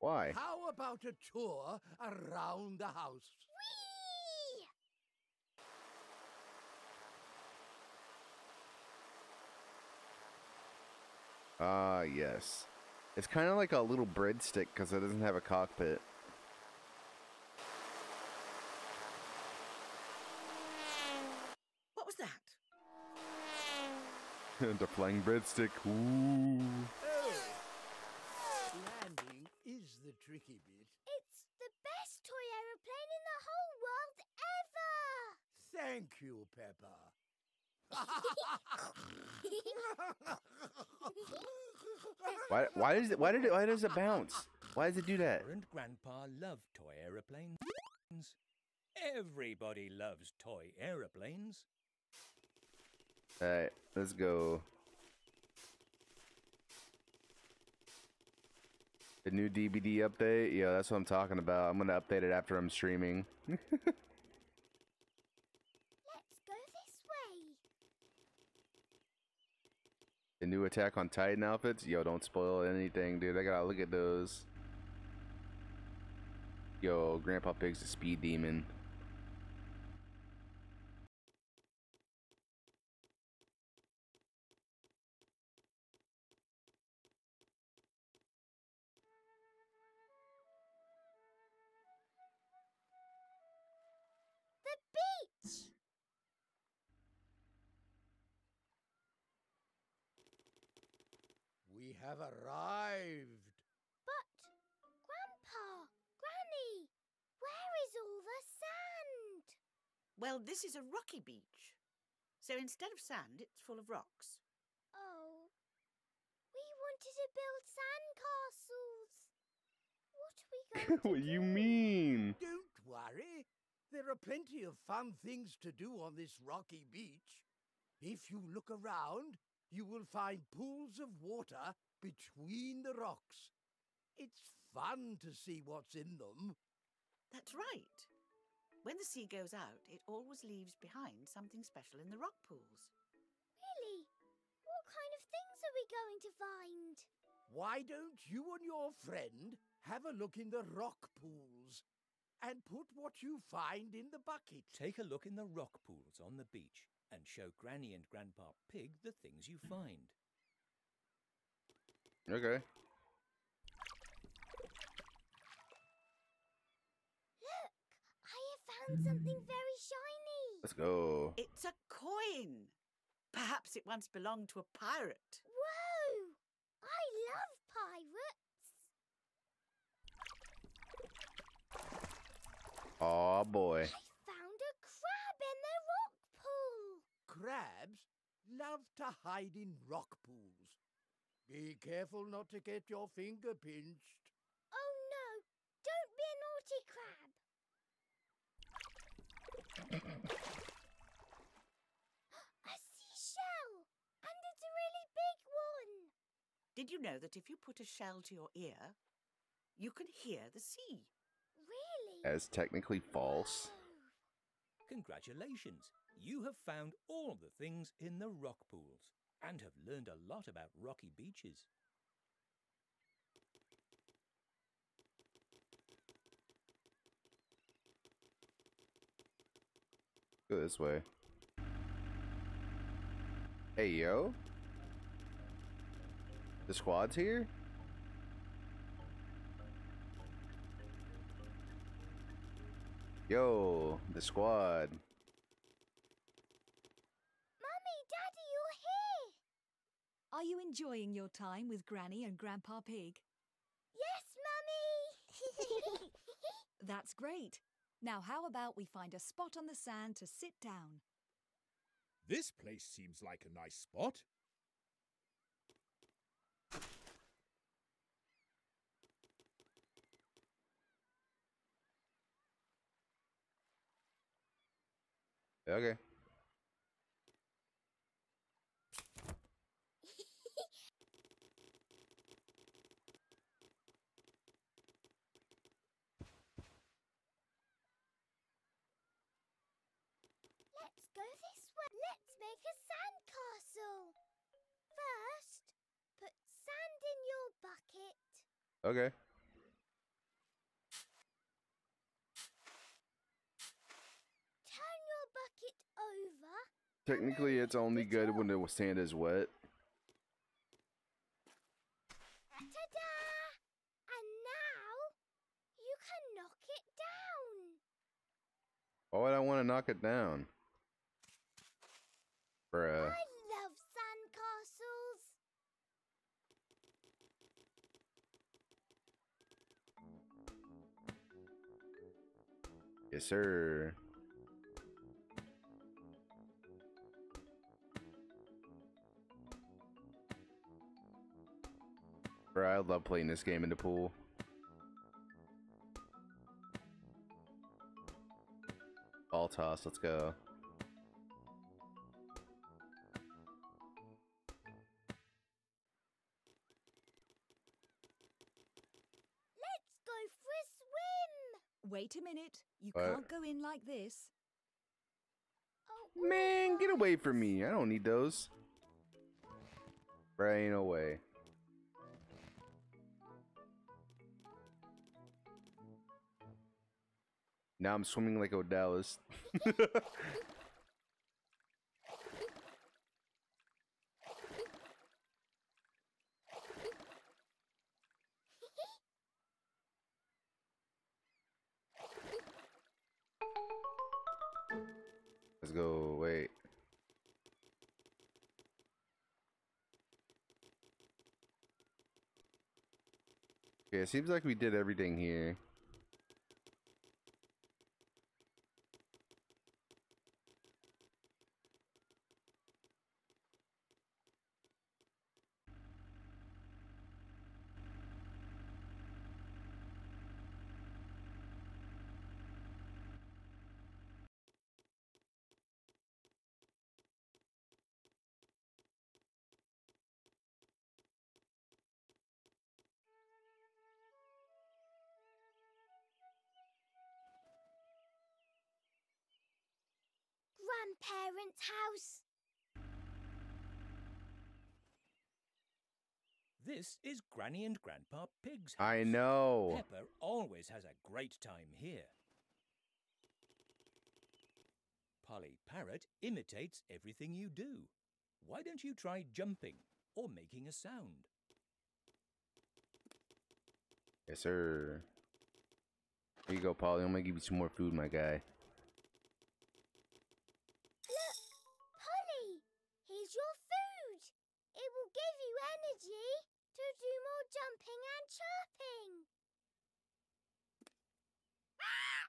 A: Why?
F: How about a tour around the house?
D: Whee!
A: Ah, yes. It's kind of like a little breadstick because it doesn't have a cockpit.
I: What was that? <laughs>
A: the flying breadstick. Ooh.
F: Oh, landing is the tricky bit.
D: It's the best toy aeroplane in the whole world ever.
F: Thank you, Peppa. <laughs> <laughs>
A: Why? Why does it? Why did it? Why does it bounce? Why does it do that?
B: And Grandpa love toy aeroplanes. Everybody loves toy aeroplanes.
A: All right, let's go. The new DVD update. Yeah, that's what I'm talking about. I'm gonna update it after I'm streaming. <laughs>
D: Let's go this way.
A: The new Attack on Titan outfits. Yo, don't spoil anything, dude. I gotta look at those. Yo, Grandpa Pig's a speed demon.
I: This is a rocky beach. So instead of sand, it's full of rocks.
D: Oh, we wanted to build sand castles. What are we <laughs> going to
A: what
D: do?
A: you mean?
F: Don't worry. There are plenty of fun things to do on this rocky beach. If you look around, you will find pools of water between the rocks. It's fun to see what's in them.
I: That's right. When the sea goes out, it always leaves behind something special in the rock pools.
D: Really? What kind of things are we going to find?
F: why don't you and your friend have a look in the rock pools and put what you find in the bucket?
B: Take a look in the rock pools on the beach and show Granny and Grandpa Pig the things you find.
A: Okay.
D: Look, I have found something very shiny.
A: Let's go.
I: It's a coin. Perhaps it once belonged to a pirate.
D: Whoa! I love pirates.
A: Aw, boy.
D: I found a crab in the rock pool.
F: Crabs love to hide in rock pools. Be careful not to get your finger pinched.
D: Oh no! Don't be a naughty crab. A seashell! And it's a really big one.
I: Did you know that if you put a shell to your ear, you can hear the sea?
D: Really?
A: As technically false.
B: Congratulations! You have found all the things in the rock pools and have learned a lot about rocky beaches.
A: Go this way. Hey, yo. The squad's here? Yo, the squad.
D: Mummy, Daddy, you're here.
E: Are you enjoying your time with Granny and Grandpa Pig?
D: Yes, Mummy. <laughs>
E: That's great. Now, how about we find a spot on the sand to sit down?
J: This place seems like a nice spot.
A: Okay.
D: Let's go this way. Let's make a sandcastle. First, put sand in your bucket.
A: Okay.
D: Turn your bucket over.
A: Technically, it's only good when the sand is wet.
D: Ta-da! And now you can knock it down.
A: Why would I want to knock it down? Bruh.
D: I love sandcastles.
A: Yes, sir. I love playing this game in the pool. Ball toss, let's go.
E: Wait a minute. You can't go in like this.
D: Oh,
A: Man, get away from me. I don't need those. Bruh, away. Now I'm swimming like Odalis. <laughs> Okay, it seems like we did everything here.
D: Grandparents' house.
B: This is Granny and Grandpa Pig's house.
A: I know.
B: Peppa always has a great time here. Polly Parrot imitates everything you do. Why don't you try jumping or making a sound?
A: Yes, sir. Here you go, Polly. I'm gonna give you some more food, my guy.
D: Jumping and chirping.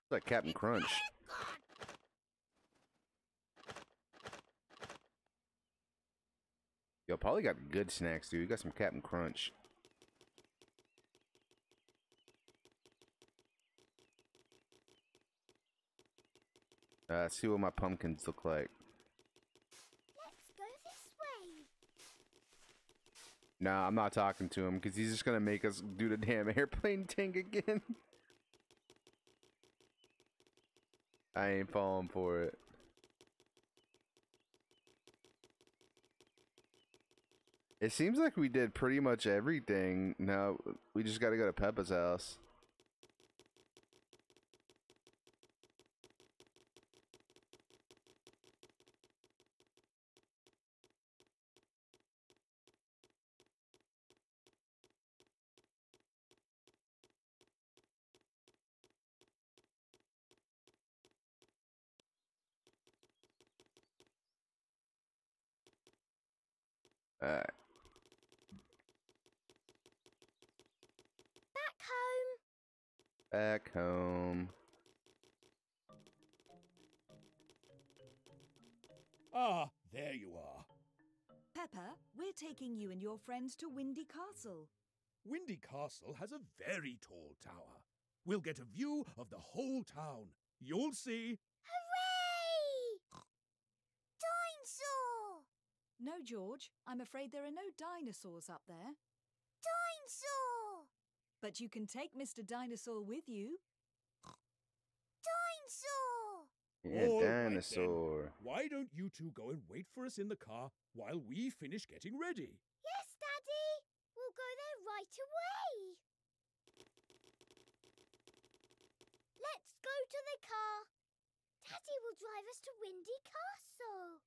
A: It's like Captain Crunch. Yo, Polly got good snacks, dude. You got some Captain Crunch. Uh, see what my pumpkins look like.
D: Let's go this way.
A: Nah, I'm not talking to him because he's just gonna make us do the damn airplane <laughs> tank again. I ain't falling for it. It seems like we did pretty much everything. Now we just gotta go to Peppa's house. Alright.
D: Back home.
A: Back home.
J: Ah, there you are.
E: Peppa, we're taking you and your friends to Windy Castle.
J: Windy Castle has a very tall tower. We'll get a view of the whole town. You'll see.
D: Hooray! Dinosaur!
E: No, George, I'm afraid there are no dinosaurs up there.
D: Dinosaur!
E: But you can take Mr. Dinosaur with you.
D: Dinosaur!
A: Yeah,
J: All right then.
A: dinosaur.
J: Why don't you two go and wait for us in the car while we finish getting ready?
D: Yes, Daddy. We'll go there right away. Let's go to the car. Daddy will drive us to Windy Castle.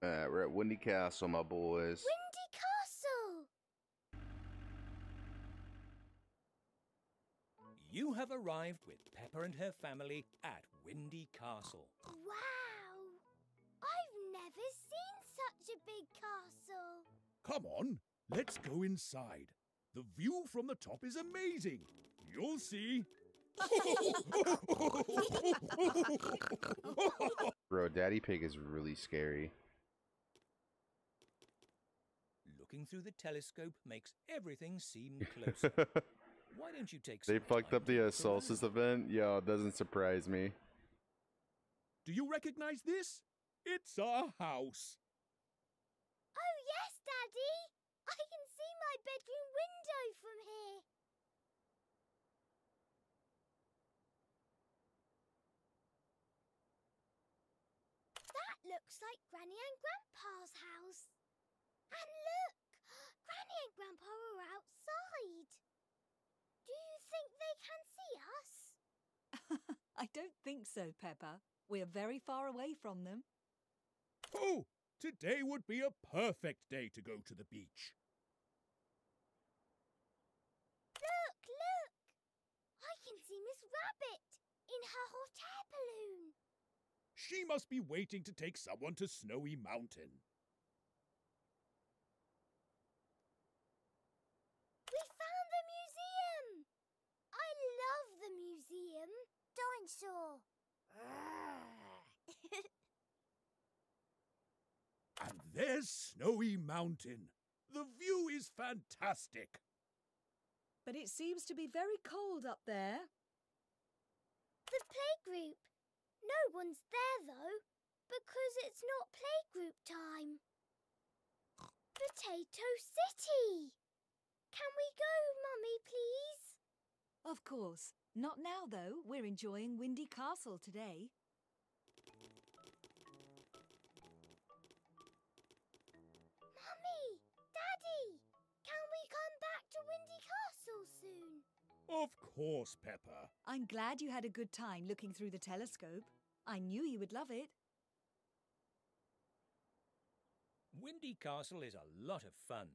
A: Alright, we're at Windy Castle, my boys.
D: Windy Castle!
B: You have arrived with Peppa and her family at Windy Castle.
D: Wow! I've never seen such a big castle.
J: Come on, let's go inside. The view from the top is amazing. You'll see. <laughs> <laughs>
A: Bro, Daddy Pig is really scary.
B: Looking through the telescope makes everything seem <laughs> closer. Why don't you take
A: they fucked up the uh. Solstice event. Yo, it doesn't surprise me.
J: Do you recognize this? It's our house.
D: Oh, yes, Daddy. I can see my bedroom window from here. That looks like Granny and Grandpa's house. And look, Granny and Grandpa are outside. Do you think they can see us? <laughs>
E: I don't think so, Peppa. We're very far away from them.
J: Oh, today would be a perfect day to go to the beach.
D: Look, look! I can see Miss Rabbit in her hot air balloon.
J: She must be waiting to take someone to Snowy Mountain.
D: We found the museum! I love the museum. dinosaur. <laughs>
J: And there's Snowy Mountain. The view is fantastic.
E: But it seems to be very cold up there.
D: the playgroup. No one's there though, because it's not playgroup time. Potato City. Can we go, Mummy, please?
E: Of course. Not now, though. We're enjoying Windy Castle today.
D: Mummy, Daddy, can we come back to Windy Castle soon?
J: Of course, Peppa.
E: I'm glad you had a good time looking through the telescope. I knew you would love it.
B: Windy Castle is a lot of fun.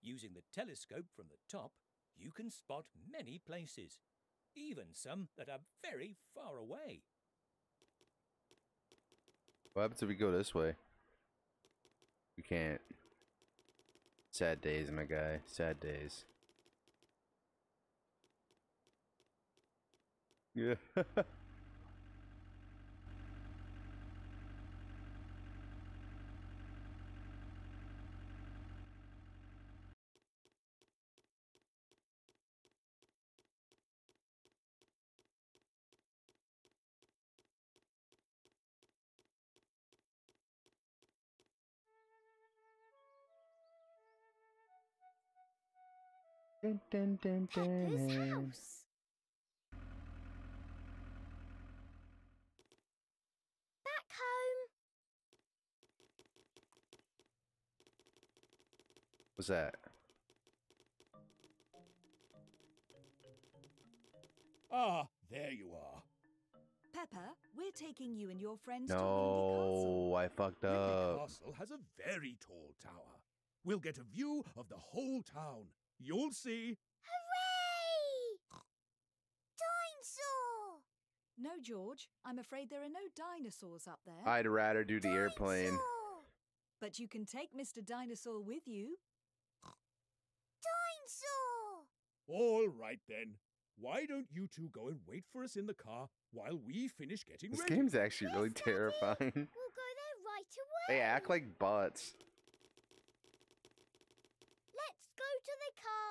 B: Using the telescope from the top, you can spot many places, even some that are very far away.
A: What happens if we go this way? We can't. Sad days, my guy. Sad days. Yeah. <laughs> Dun, dun, dun,
D: Peppa's
A: dun.
D: house. Back home.
A: What's that?
J: Ah, there you are.
E: Peppa, we're taking you and your friends to Windy Castle.
A: No, I fucked
J: Windy
A: up.
J: Castle has a very tall tower. We'll get a view of the whole town. You'll see.
D: Hooray! Dinosaur!
E: No, George, I'm afraid there are no dinosaurs up there.
A: I'd rather do the airplane.
D: Dinosaur!
E: But you can take Mr. Dinosaur with you.
D: Dinosaur!
J: All right then. Why don't you two go and wait for us in the car while we finish getting
A: This
J: ready?
A: game's actually really
D: Daddy.
A: terrifying.
D: We'll go there right away.
A: They act like butts.
D: Let's go to the car.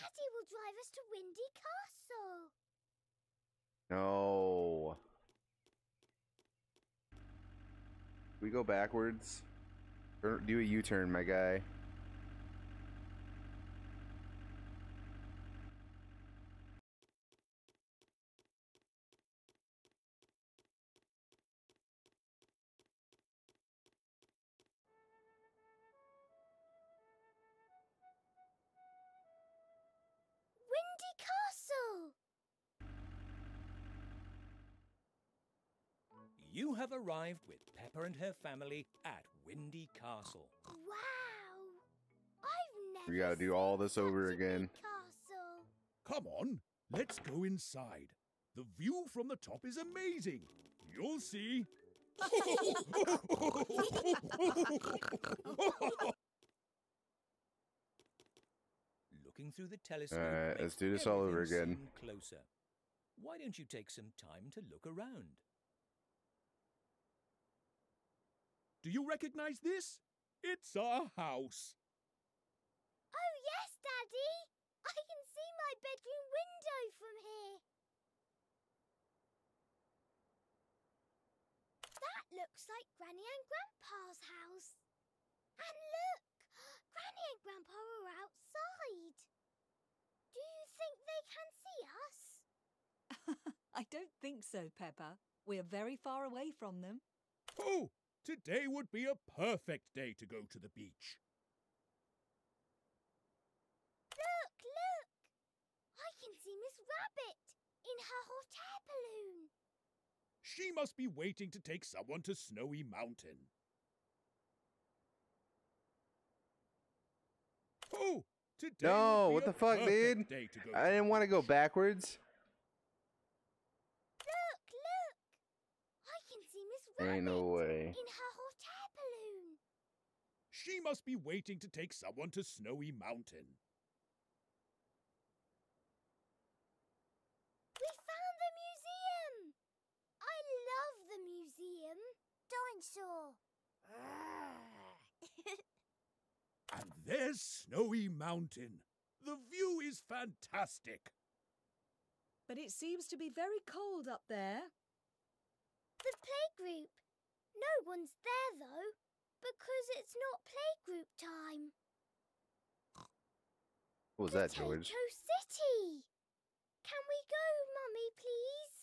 D: Daddy will drive us to Windy Castle.
A: No. We go backwards. Do a U-turn, my guy.
B: You have arrived with Peppa and her family at Windy Castle.
D: Wow! I've never
A: We gotta do all this over again.
D: Castle.
J: Come on, let's go inside. The view from the top is amazing. You'll see. <laughs>
B: Looking through the telescope.
A: Alright, let's do this all over again.
B: Closer. Why don't you take some time to look around?
J: Do you recognize this? It's our house.
D: Oh, yes, Daddy! I can see my bedroom window from here. That looks like Granny and Grandpa's house. And look! <gasps> Granny and Grandpa are outside. Do you think they can see us? <laughs>
E: I don't think so, Peppa. We're very far away from them.
J: Oh, today would be a perfect day to go to the beach.
D: Look, look! I can see Miss Rabbit in her hot air balloon.
J: She must be waiting to take someone to Snowy Mountain. Oh, today
A: No,
J: would
A: what
J: a
A: the fuck, dude?
J: day to go
A: I
J: to
A: didn't want to go backwards. Ain't no way.
D: In her hot air balloon.
J: She must be waiting to take someone to Snowy Mountain.
D: We found the museum! I love the museum. Dinosaur. <laughs>
J: and there's Snowy Mountain. The view is fantastic.
E: But it seems to be very cold up there
D: the playgroup. No one's there though, because it's not playgroup time.
A: What was that, George?
D: Potato City. Can we go, Mummy, please?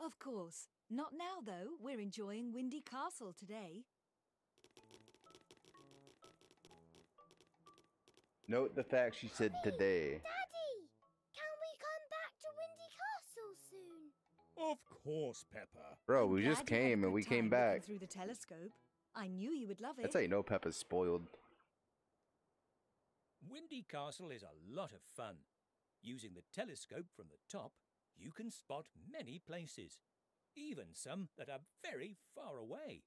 E: Of course. Not now, though. We're enjoying Windy Castle today.
A: Note the fact she said today.
J: Of course, Peppa.
A: Bro, we just
E: glad you had a
A: came and we came back.
E: through the telescope. I knew you would love it.
A: That's how you know Peppa's spoiled.
B: Windy Castle is a lot of fun. Using the telescope from the top, you can spot many places, even some that are very far away.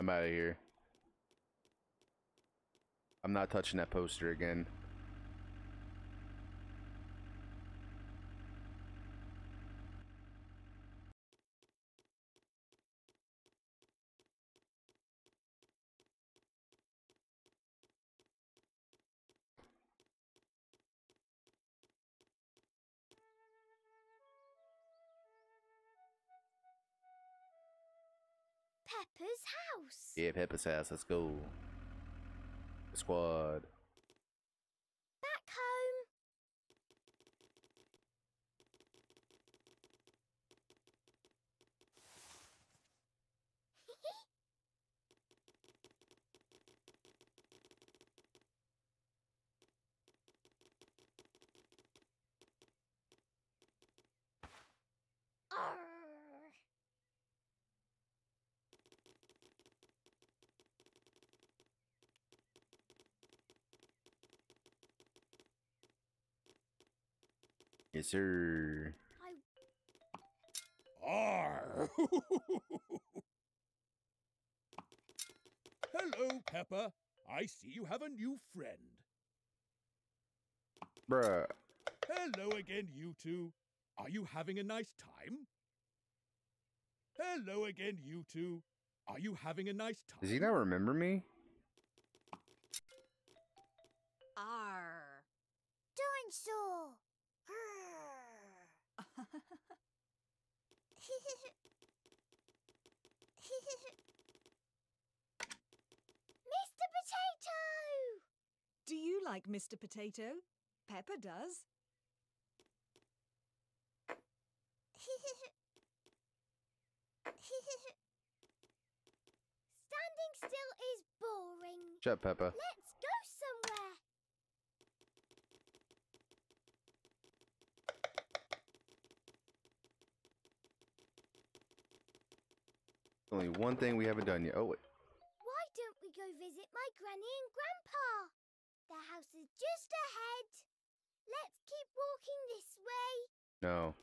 A: I'm out of here. I'm not touching that poster again. Yeah, Peppa's house. Let's go. Squad.
D: Back home. Arr.
A: Yes, sir.
D: I
J: Arr! Hello, Peppa. I see you have a new friend.
A: Bruh.
J: Hello again, you two. Are you having a nice time? Hello again, you two. Are you having a nice time?
A: Does he not remember me?
D: Mr. Potato!
E: Do you like Mr. Potato? Peppa does. <laughs>
D: Standing still is boring.
A: Shut up, Peppa.
D: Let's go somewhere.
A: Only one thing we haven't done yet. Oh, wait.
D: Why don't we go visit my granny and grandpa? Their house is just ahead. Let's keep walking this way.
A: No.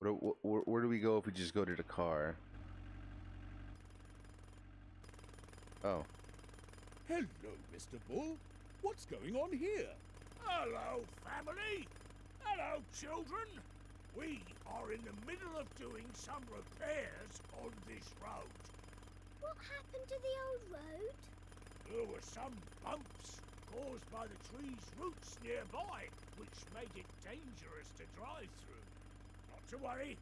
A: Where, where, where do we go if we just go to the car? Oh.
J: Hello, Mr. Bull. What's going on here?
G: Hello, family. Hello, children. We are in the middle of doing some repairs on this road.
D: What happened to the old road?
G: There were some bumps caused by the tree's roots nearby, which made it dangerous to drive through. Not to worry.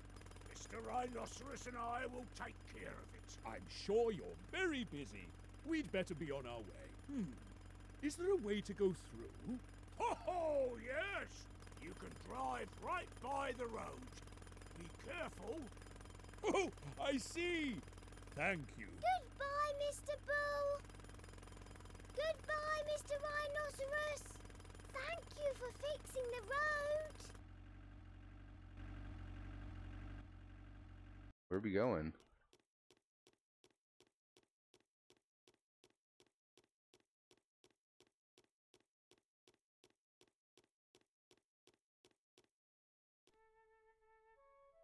G: Mr. Rhinoceros and I will take care of it.
J: I'm sure you're very busy. We'd better be on our way. Hmm. Is there a way to go through?
G: Ho ho, yes! You can drive right by the road. Be careful. <laughs>
J: Oh, I see. Thank you.
D: Goodbye, Mr. Bull. Goodbye, Mr. Rhinoceros. Thank you for fixing the road.
A: Where are we going?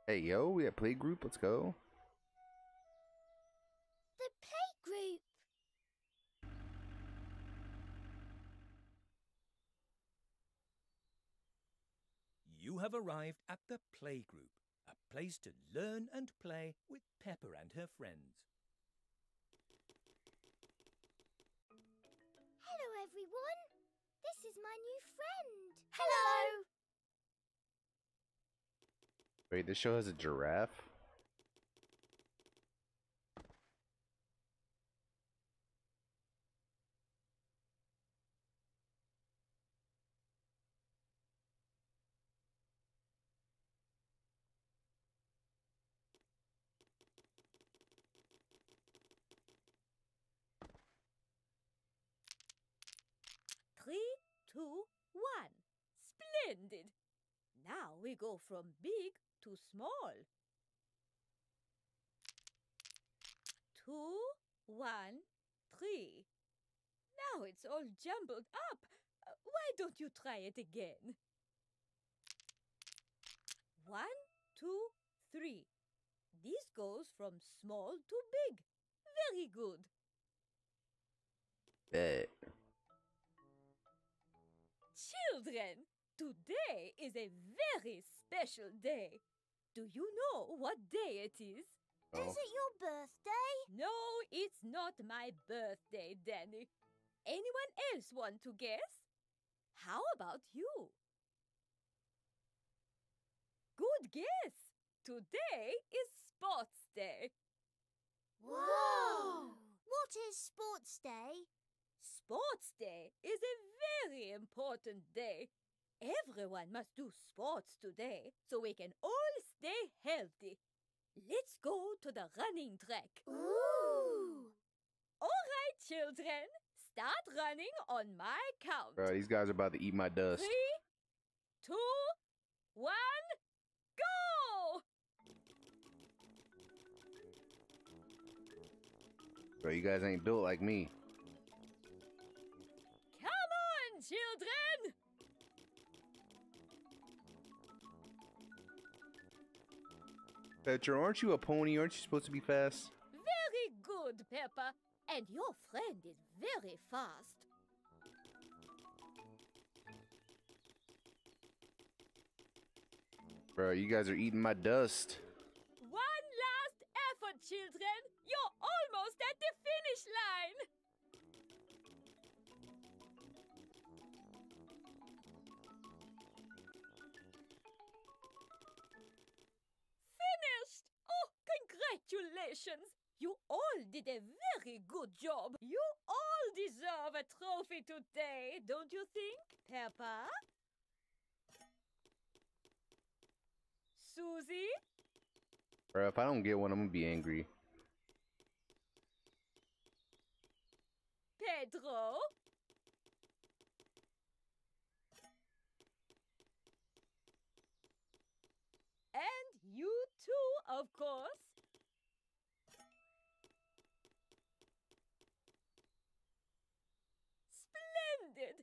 A: Hey, yo, we have play group. Let's go.
D: The playgroup.
B: You have have arrived at the playgroup, a place to learn and play with Peppa and her friends.
D: Hello, everyone. This is my new friend.
C: Hello.
A: Wait, this show has a giraffe?
H: Three, two, one. Splendid. Now we go from big to small. Two, one, three. Now it's all jumbled up. Uh, Why don't you try it again? One, two, three. This goes from small to big. Very good.
A: Bet.
H: Children, today is a very special day. Do you know what day it is?
A: Oh.
D: Is it your birthday?
H: No, it's not my birthday, Danny. Anyone else want to guess? How about you? Good guess. Today is Sports Day.
D: Whoa! What is Sports Day?
H: Sports Day is a very important day. Everyone must do sports today so we can all stay healthy. Let's go to the running track.
D: Ooh!
H: All right, children, start running on my count.
A: Bro, these guys are about to eat my dust.
H: Three, two, one, go!
A: Bro, you guys ain't built like me.
H: Come on, children!
A: Petra, aren't you a pony? Aren't you supposed to be fast?
H: Very good, Peppa. And your friend is very fast.
A: Bro, you guys are eating my dust.
H: One last effort, children. You're almost at the finish line. Congratulations! You all did a very good job. You all deserve a trophy today, don't you think, Peppa? Susie?
A: Bro, if I don't get one, I'm gonna be angry.
H: Pedro? And you too, of course. Splendid!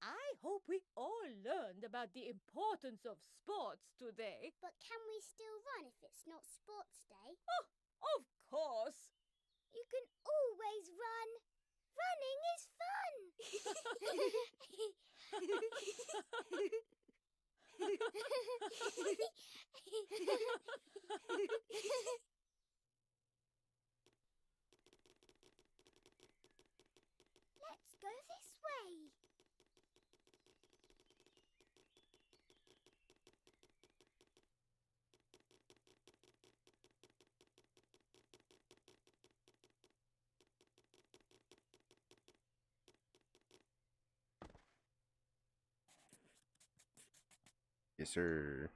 H: I hope we all learned about the importance of sports today.
D: But can we still run if it's not Sports Day?
H: Oh, of course!
D: You can always run. Running is fun. <laughs> <laughs> <laughs> Let's go this way.
A: Yes, sir.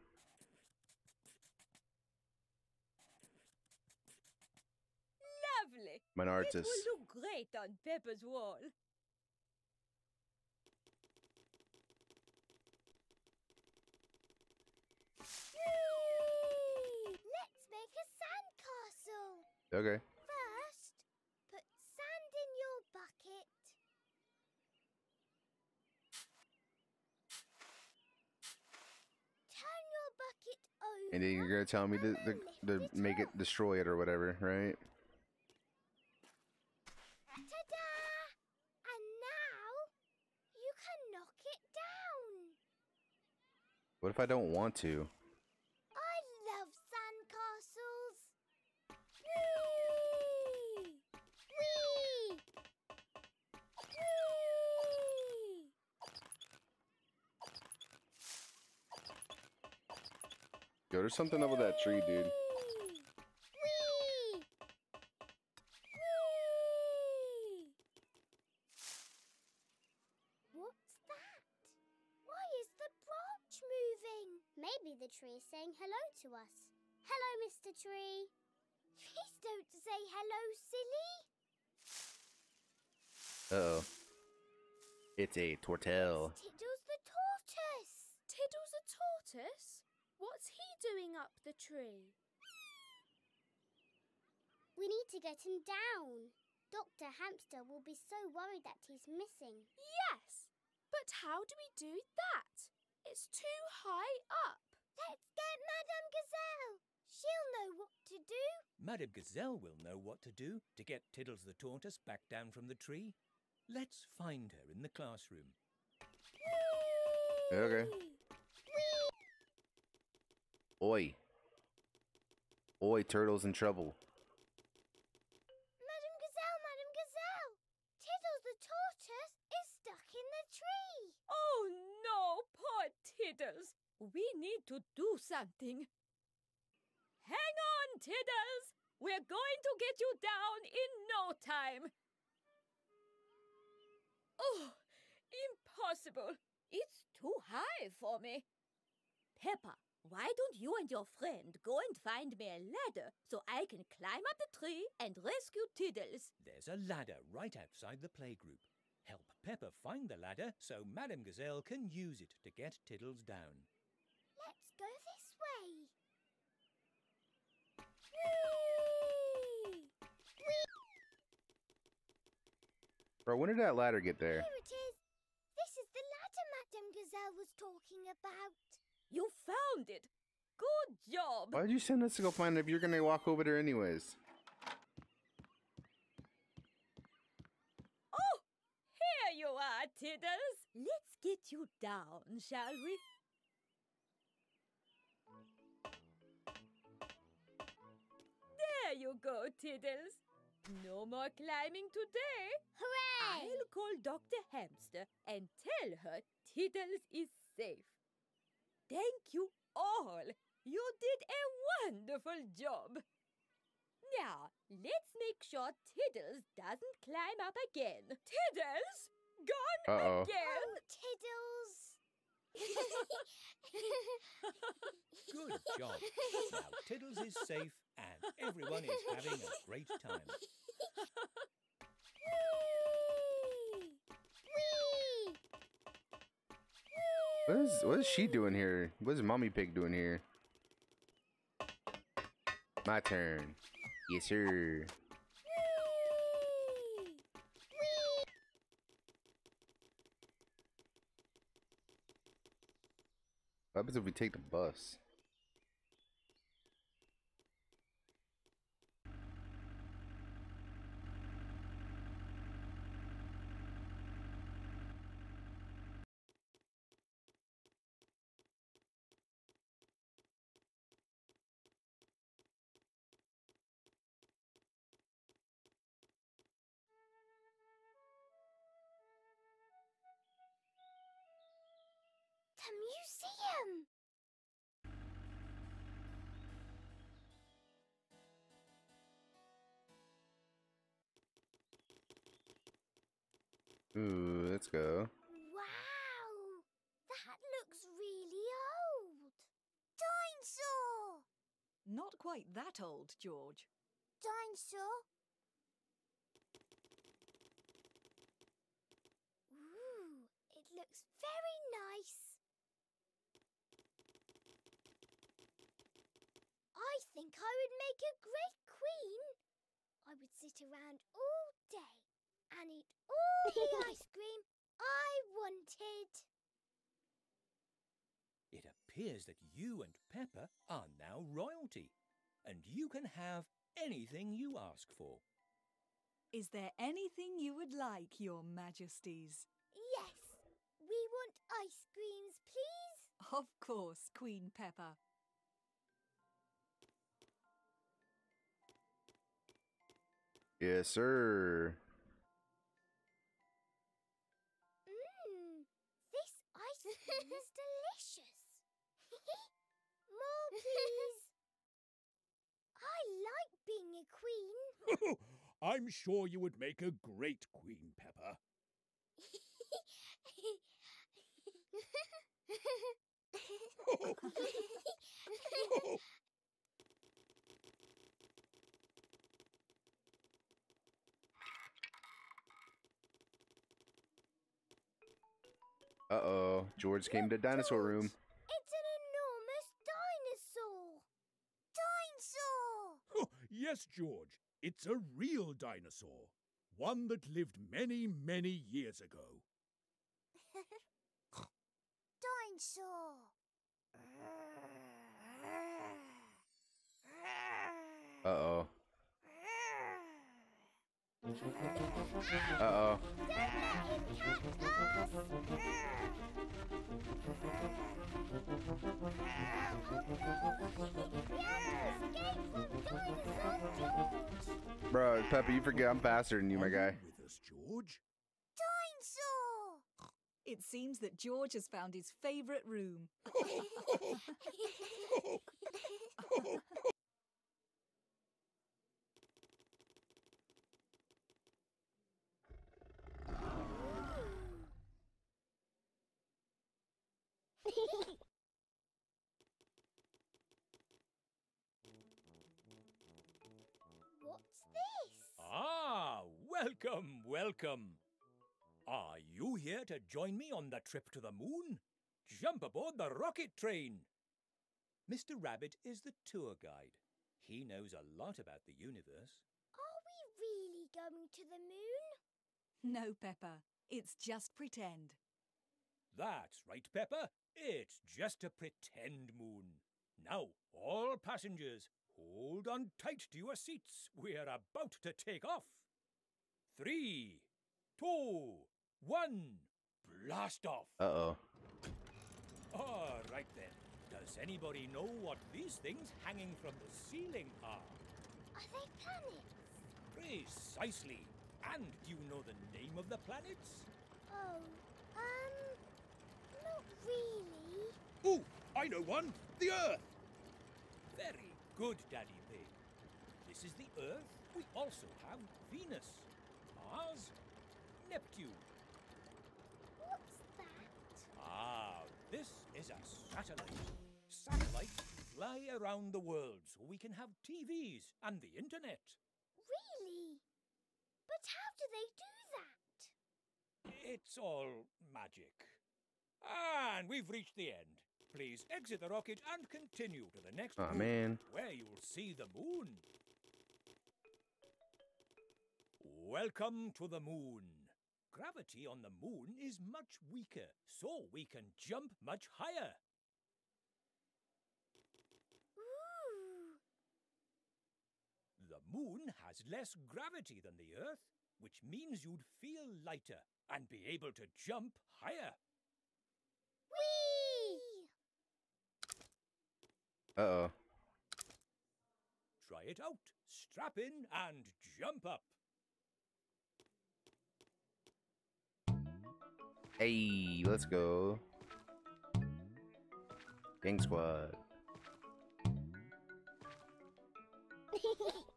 H: Lovely!
A: I'm an
H: It
A: artist.
H: will look great on Peppa's wall.
D: Whee! Let's make a sandcastle.
A: Okay.
D: First, put sand in your bucket. Turn your bucket over.
A: And then you're gonna tell me to, to, to make it destroy it or whatever, right?
D: Ta-da! And now you can knock it down.
A: What if I don't want to? Yo, there's something up with that tree, dude.
D: Whee! Whee! Whee! What's that? Why is the branch moving? Maybe the tree is saying hello to us. Hello, Mr. Tree. Please don't say hello, silly.
A: Uh oh. It's a tortel.
D: Tiddles the tortoise.
K: Tiddles a tortoise? What's he doing up the tree?
D: We need to get him down. Dr. Hamster will be so worried that he's missing.
K: Yes! But how do we do that? It's too high up.
D: Let's get Madame Gazelle. She'll know what to do.
B: Madame Gazelle will know what to do to get Tiddles the tortoise back down from the tree. Let's find her in the classroom.
A: Okay. Oi. Oi, turtle's in trouble.
D: Madame Gazelle, Madame Gazelle. Tiddles the tortoise is stuck in the tree.
H: Oh no, poor Tiddles. We need to do something. Hang on, Tiddles. We're going to get you down in no time. Oh, impossible. It's too high for me. Peppa, why don't you and your friend go and find me a ladder so I can climb up the tree and rescue Tiddles?
B: There's a ladder right outside the playgroup. Help Peppa find the ladder so Madame Gazelle can use it to get Tiddles down.
D: Let's go this way. Whee!
A: Bro, when did that ladder get there?
D: Here it is. This is the ladder Madame Gazelle was talking about.
H: You found it. Good job.
A: Why'd you send us to go find it if you're gonna walk over there anyways?
H: Oh, here you are, Tiddles. Let's get you down, shall we? There you go, Tiddles. No more climbing today.
D: Hooray!
H: I'll call Dr. Hamster and tell her Tiddles is safe. Thank you all. You did a wonderful job. Now, let's make sure Tiddles doesn't climb up again. Tiddles? Gone
A: Uh-oh.
H: again?
D: Oh, Tiddles.
B: Good job. Now Tiddles is safe and everyone is having a great time.
D: Whee! Whee!
A: What is what is she doing here? What is Mommy Pig doing here? My turn. Yes, sir. What happens if we take the bus?
E: Quite that old, George.
D: Dinosaur? Ooh, it looks very nice. I think I would make a great queen. I would sit around all day and eat all the <laughs> ice cream I wanted.
B: It appears that you and Peppa are now royalty, and you can have anything you ask for.
E: Is there anything you would like, Your Majesties?
D: Yes, we want ice creams, please.
E: Of course, Queen Peppa.
A: Yes, sir.
D: Mmm, this ice cream is <laughs> delicious. <laughs> More, please. I like being a queen.
J: I'm sure you would make a great Queen Peppa.
A: Uh oh. George came to dinosaur room.
D: It's an enormous dinosaur. Dinosaur!
J: Oh, yes, George. It's a real dinosaur. One that lived many, many years ago.
D: dinosaur.
A: Uh oh. Uh oh. Bro, Peppa, you forget I'm faster than you, my guy.
J: With us, George.
D: Dinosaur!
E: It seems that George has found his favourite room. <laughs> <laughs>
B: welcome, welcome. Are you here to join me on the trip to the moon? Jump aboard the rocket train. Mr. Rabbit is the tour guide. He knows a lot about the universe.
D: Are we really going to the moon?
E: No, Peppa. It's just pretend.
B: That's right, Peppa. It's just a pretend moon. Now, all passengers, hold on tight to your seats. We're about to take off. Three, two, one, blast off.
A: Uh oh.
B: All right then. Does anybody know what these things hanging from the ceiling are?
D: Are they planets?
B: Precisely. And do you know the name of the planets?
D: Oh, um, not really.
J: Oh, I know one. The Earth.
B: Very good, Daddy Pig. This is the Earth. We also have Venus, Mars, Neptune.
D: What's that?
B: Ah, this is a satellite. Satellites fly around the world so we can have TVs and the internet.
D: Really? But how do they do that?
B: It's all magic. And we've reached the end. Please exit the rocket and continue to the next
A: Aw,
B: room,
A: man.
B: where you'll see the moon. Welcome to the moon. Gravity on the moon is much weaker, so we can jump much higher.
D: Ooh,
B: The moon has less gravity than the Earth, which means you'd feel lighter and be able to jump higher.
D: whee!
A: Uh oh.
B: Try it out. Strap in and jump up.
A: Hey, let's go. Gang squad. <laughs>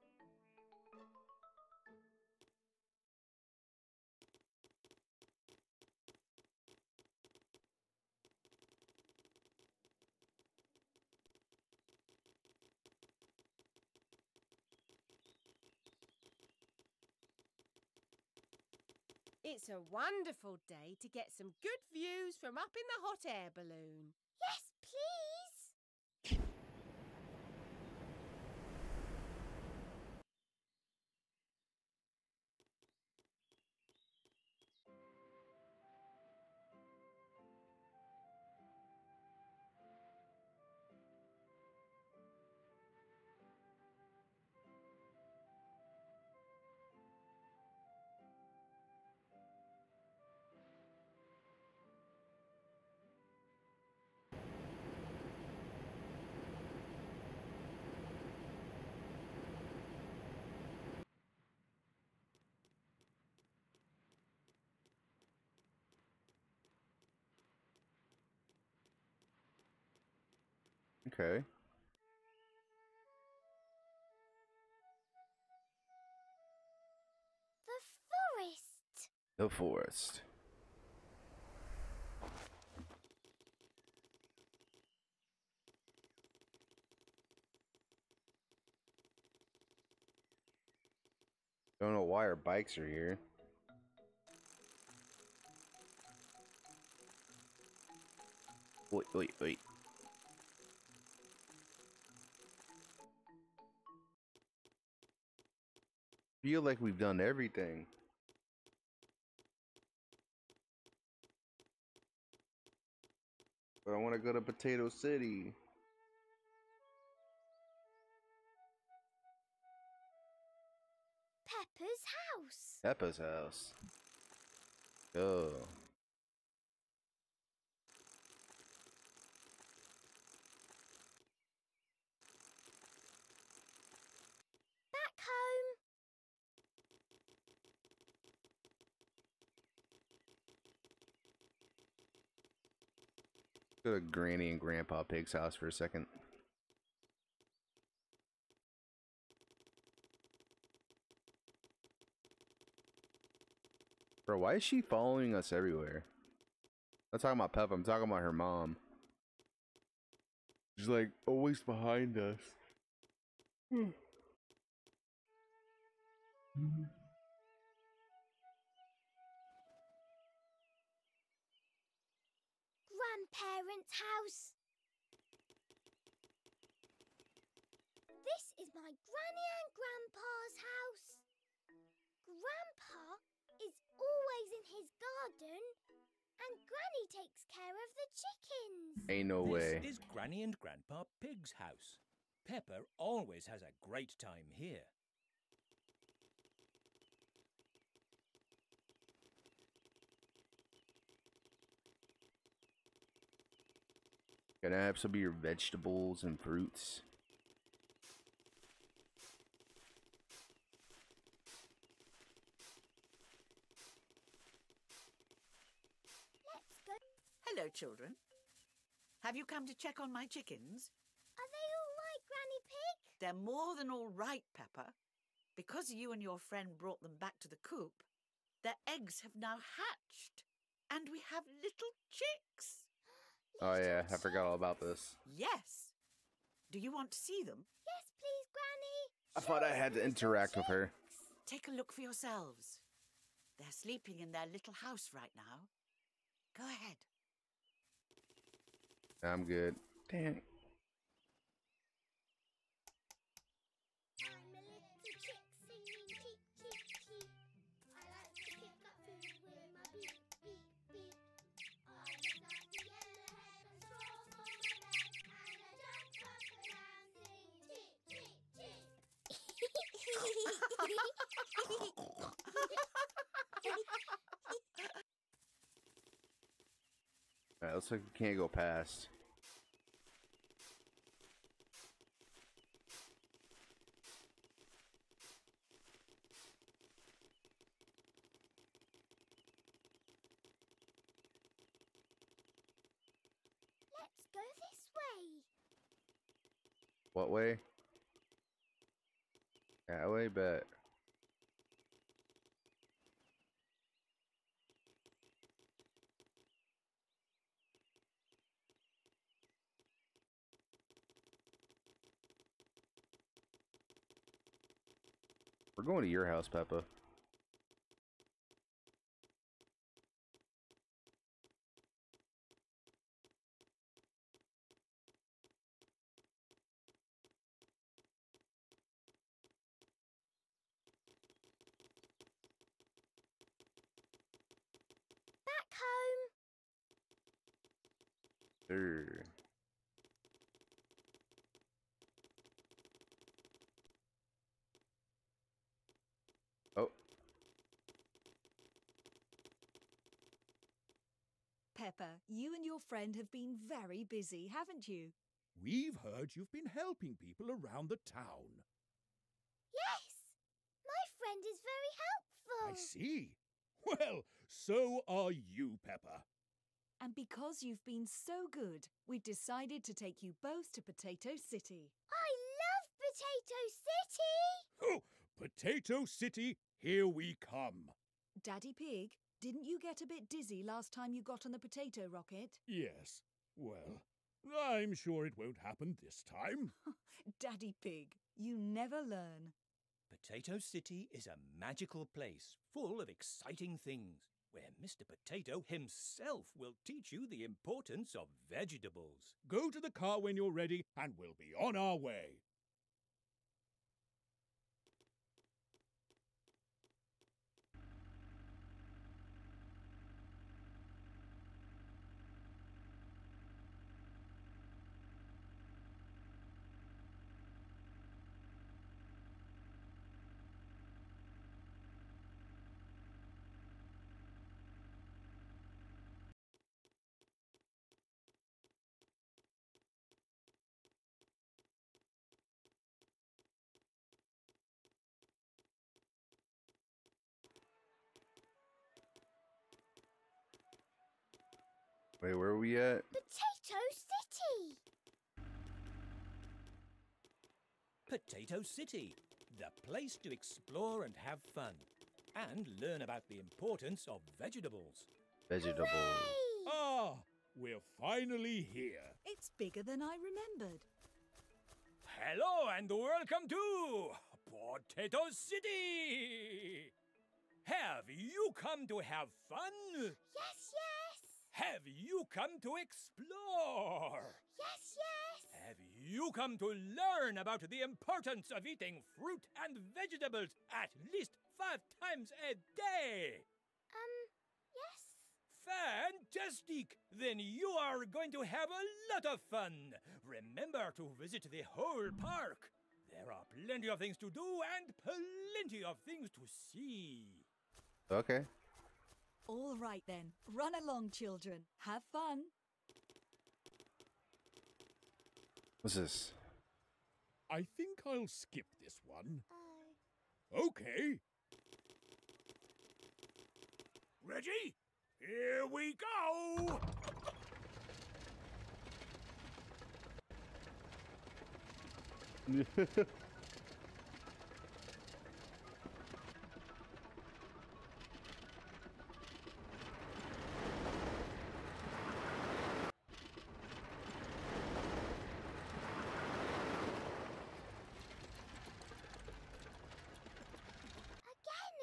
C: It's a wonderful day to get some good views from up in the hot air balloon.
A: Okay.
D: The forest.
A: The forest. Don't know why our bikes are here. Wait, wait, wait. Feel like we've done everything. But I want to go to Potato City.
D: Peppa's house.
A: Peppa's house. Oh.
D: Back home.
A: Go to Granny and Grandpa Pig's house for a second. Bro, why is she following us everywhere? I'm not talking about Peppa, I'm talking about her mom. She's like always behind us. Hmm.
D: Grandparents' house. This is my granny and grandpa's house. Grandpa is always in his garden, and granny takes care of the chickens.
A: Ain't no way.
B: This is Granny and Grandpa Pig's house. Peppa always has a great time here.
A: Can I have some of your vegetables and fruits?
D: Let's go.
I: Hello, children. Have you come to check on my chickens?
D: Are they all right, Granny Pig?
I: They're more than all right, Peppa. Because you and your friend brought them back to the coop, their eggs have now hatched. And we have little chicks.
A: Oh yeah, I forgot all about this.
I: Yes. Do you want to see them?
D: Yes, please, Granny.
A: I thought I had to interact with her.
I: Take a look for yourselves. They're sleeping in their little house right now. Go ahead.
A: I'm good. Dang. Alright, looks like we can't go past.
D: Let's go this way.
A: What way? That way, bet. Going to your house, Peppa.
D: Back home.
A: Sure. Oh,
E: Peppa, you and your friend have been very busy, haven't you?
J: We've heard you've been helping people around the town.
D: Yes. My friend is very helpful.
J: I see. Well, so are you, Peppa.
E: And because you've been so good, we've decided to take you both to Potato City.
D: I love Potato City!
J: Oh, Potato City, here we come.
E: Daddy Pig, didn't you get a bit dizzy last time you got on the potato rocket?
J: Yes, well, I'm sure it won't happen this time. <laughs>
E: Daddy Pig, you never learn.
B: Potato City is a magical place full of exciting things where Mr. Potato himself will teach you the importance of vegetables.
J: Go to the car when you're ready, and we'll be on our way.
A: We at?
D: Potato City!
B: Potato City, the place to explore and have fun, and learn about the importance of vegetables.
A: Vegetables.
J: Ah, we're finally here.
E: It's bigger than I remembered.
B: Hello and welcome to Potato City! Have you come to have fun?
D: Yes, yes!
B: Have you come to explore?
D: Yes, yes!
B: Have you come to learn about the importance of eating fruit and vegetables at least five times a day?
D: Um, yes.
B: Fantastic! Then you are going to have a lot of fun. Remember to visit the whole park. There are plenty of things to do and plenty of things to see.
A: Okay.
E: All right then, run along, children. Have fun.
A: What's this?
J: I think I'll skip this one.
D: Uh,
J: Okay.
G: Ready? Here we go! <laughs>
D: again,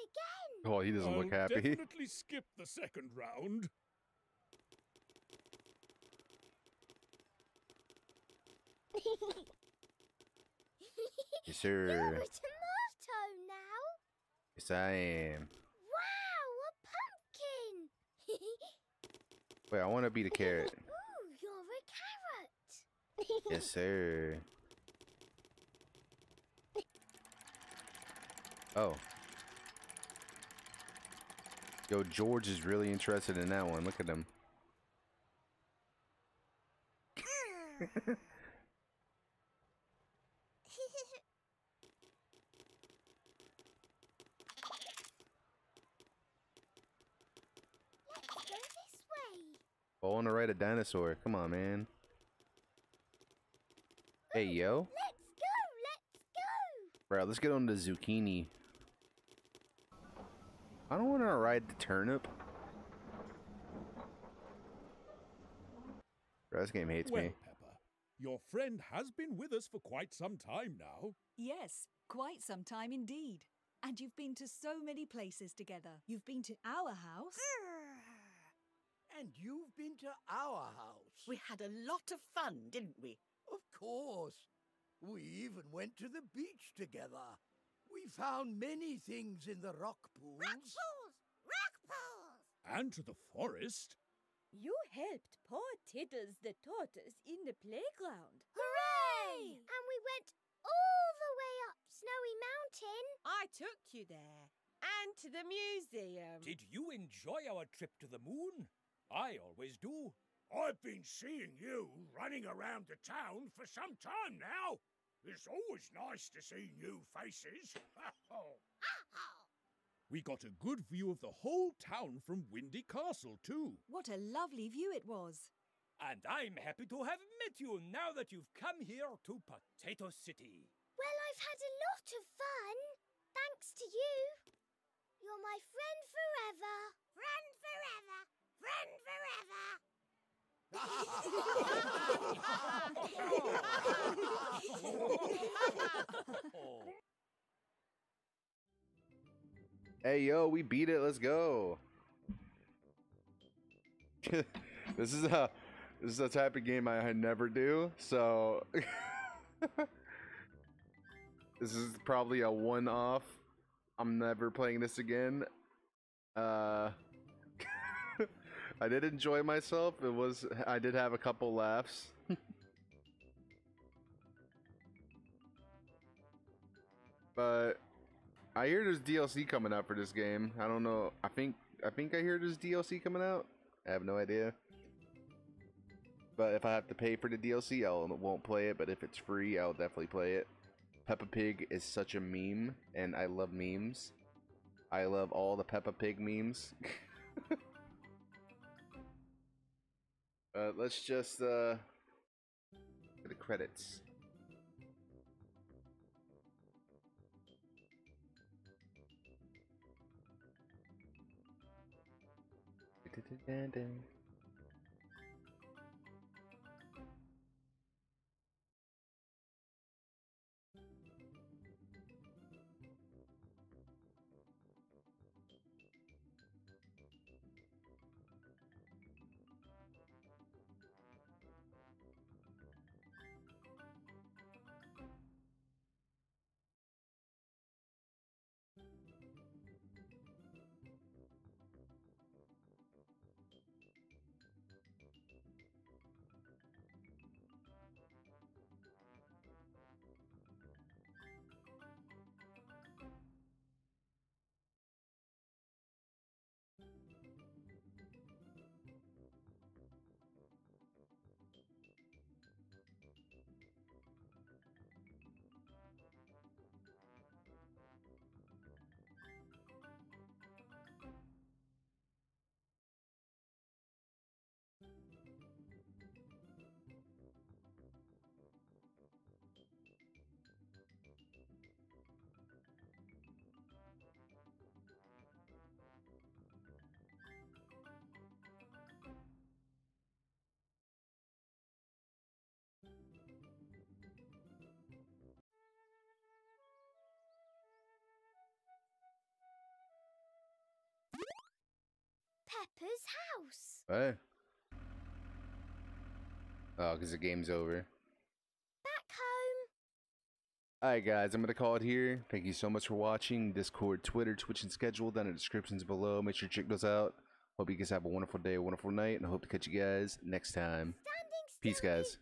D: again!
A: Oh, he doesn't
J: I'll
A: look happy. <laughs>
J: definitely skip the second round.
A: Yes,
D: You're
A: sir.
D: a tomato now!
A: Yes, I am.
D: Wow, a pumpkin! <laughs>
A: Wait, I want to be the carrot.
D: Ooh, you're a carrot! <laughs>
A: Yes, sir. Oh. Yo, George is really interested in that one. Look at him.
D: Let's go this way!
A: Oh, I want to ride a dinosaur. Come on, man. Hey, yo.
D: Let's go, let's go!
A: Bro, let's get on the zucchini. I don't want to ride the turnip. Bro, this game hates
J: well,
A: me.
J: Peppa, your friend has been with us for quite some time now.
E: Yes, quite some time indeed. And you've been to so many places together. You've been to our house. <sighs>
F: And you've been to our house.
I: We had a lot of fun, didn't we?
F: Of course. We even went to the beach together. We found many things in the rock pools.
D: Rock Pools! Rock pools!
J: And to the forest.
H: You helped poor Tiddles the tortoise in the playground.
D: Hooray! And we went all the way up Snowy Mountain.
C: I took you there. And to the museum.
B: Did you enjoy our trip to the moon? I always do.
G: I've been seeing you running around the town for some time now. It's always nice to see new faces. <laughs>
J: We got a good view of the whole town from Windy Castle, too.
E: What a lovely view it was.
B: And I'm happy to have met you now that you've come here to Potato City.
D: Well, I've had a lot of fun. Thanks to you. You're my friend forever. Friend forever. Friend forever. <laughs>
A: Hey yo, we beat it. Let's go. <laughs> this is a this is a type of game I never do. So <laughs> this is probably a one-off. I'm never playing this again. Uh, I did enjoy myself. It was I did have a couple laughs. <laughs> but I hear there's DLC coming out for this game. I don't know. I think I think I hear there's DLC coming out. I have no idea. But if I have to pay for the DLC, I won't play it. But if it's free, I'll definitely play it. Peppa Pig is such a meme, and I love memes. I love all the Peppa Pig memes. <laughs> uh, let's just uh, get the credits.
D: Peppa's house.
A: What? Oh, because the game's over.
D: Back home.
A: Alright guys, I'm going to call it here. Thank you so much for watching. Discord, Twitter, Twitch, and schedule down in the descriptions below. Make sure to check those out. Hope you guys have a wonderful day, a wonderful night, and I hope to catch you guys next time. Peace, guys.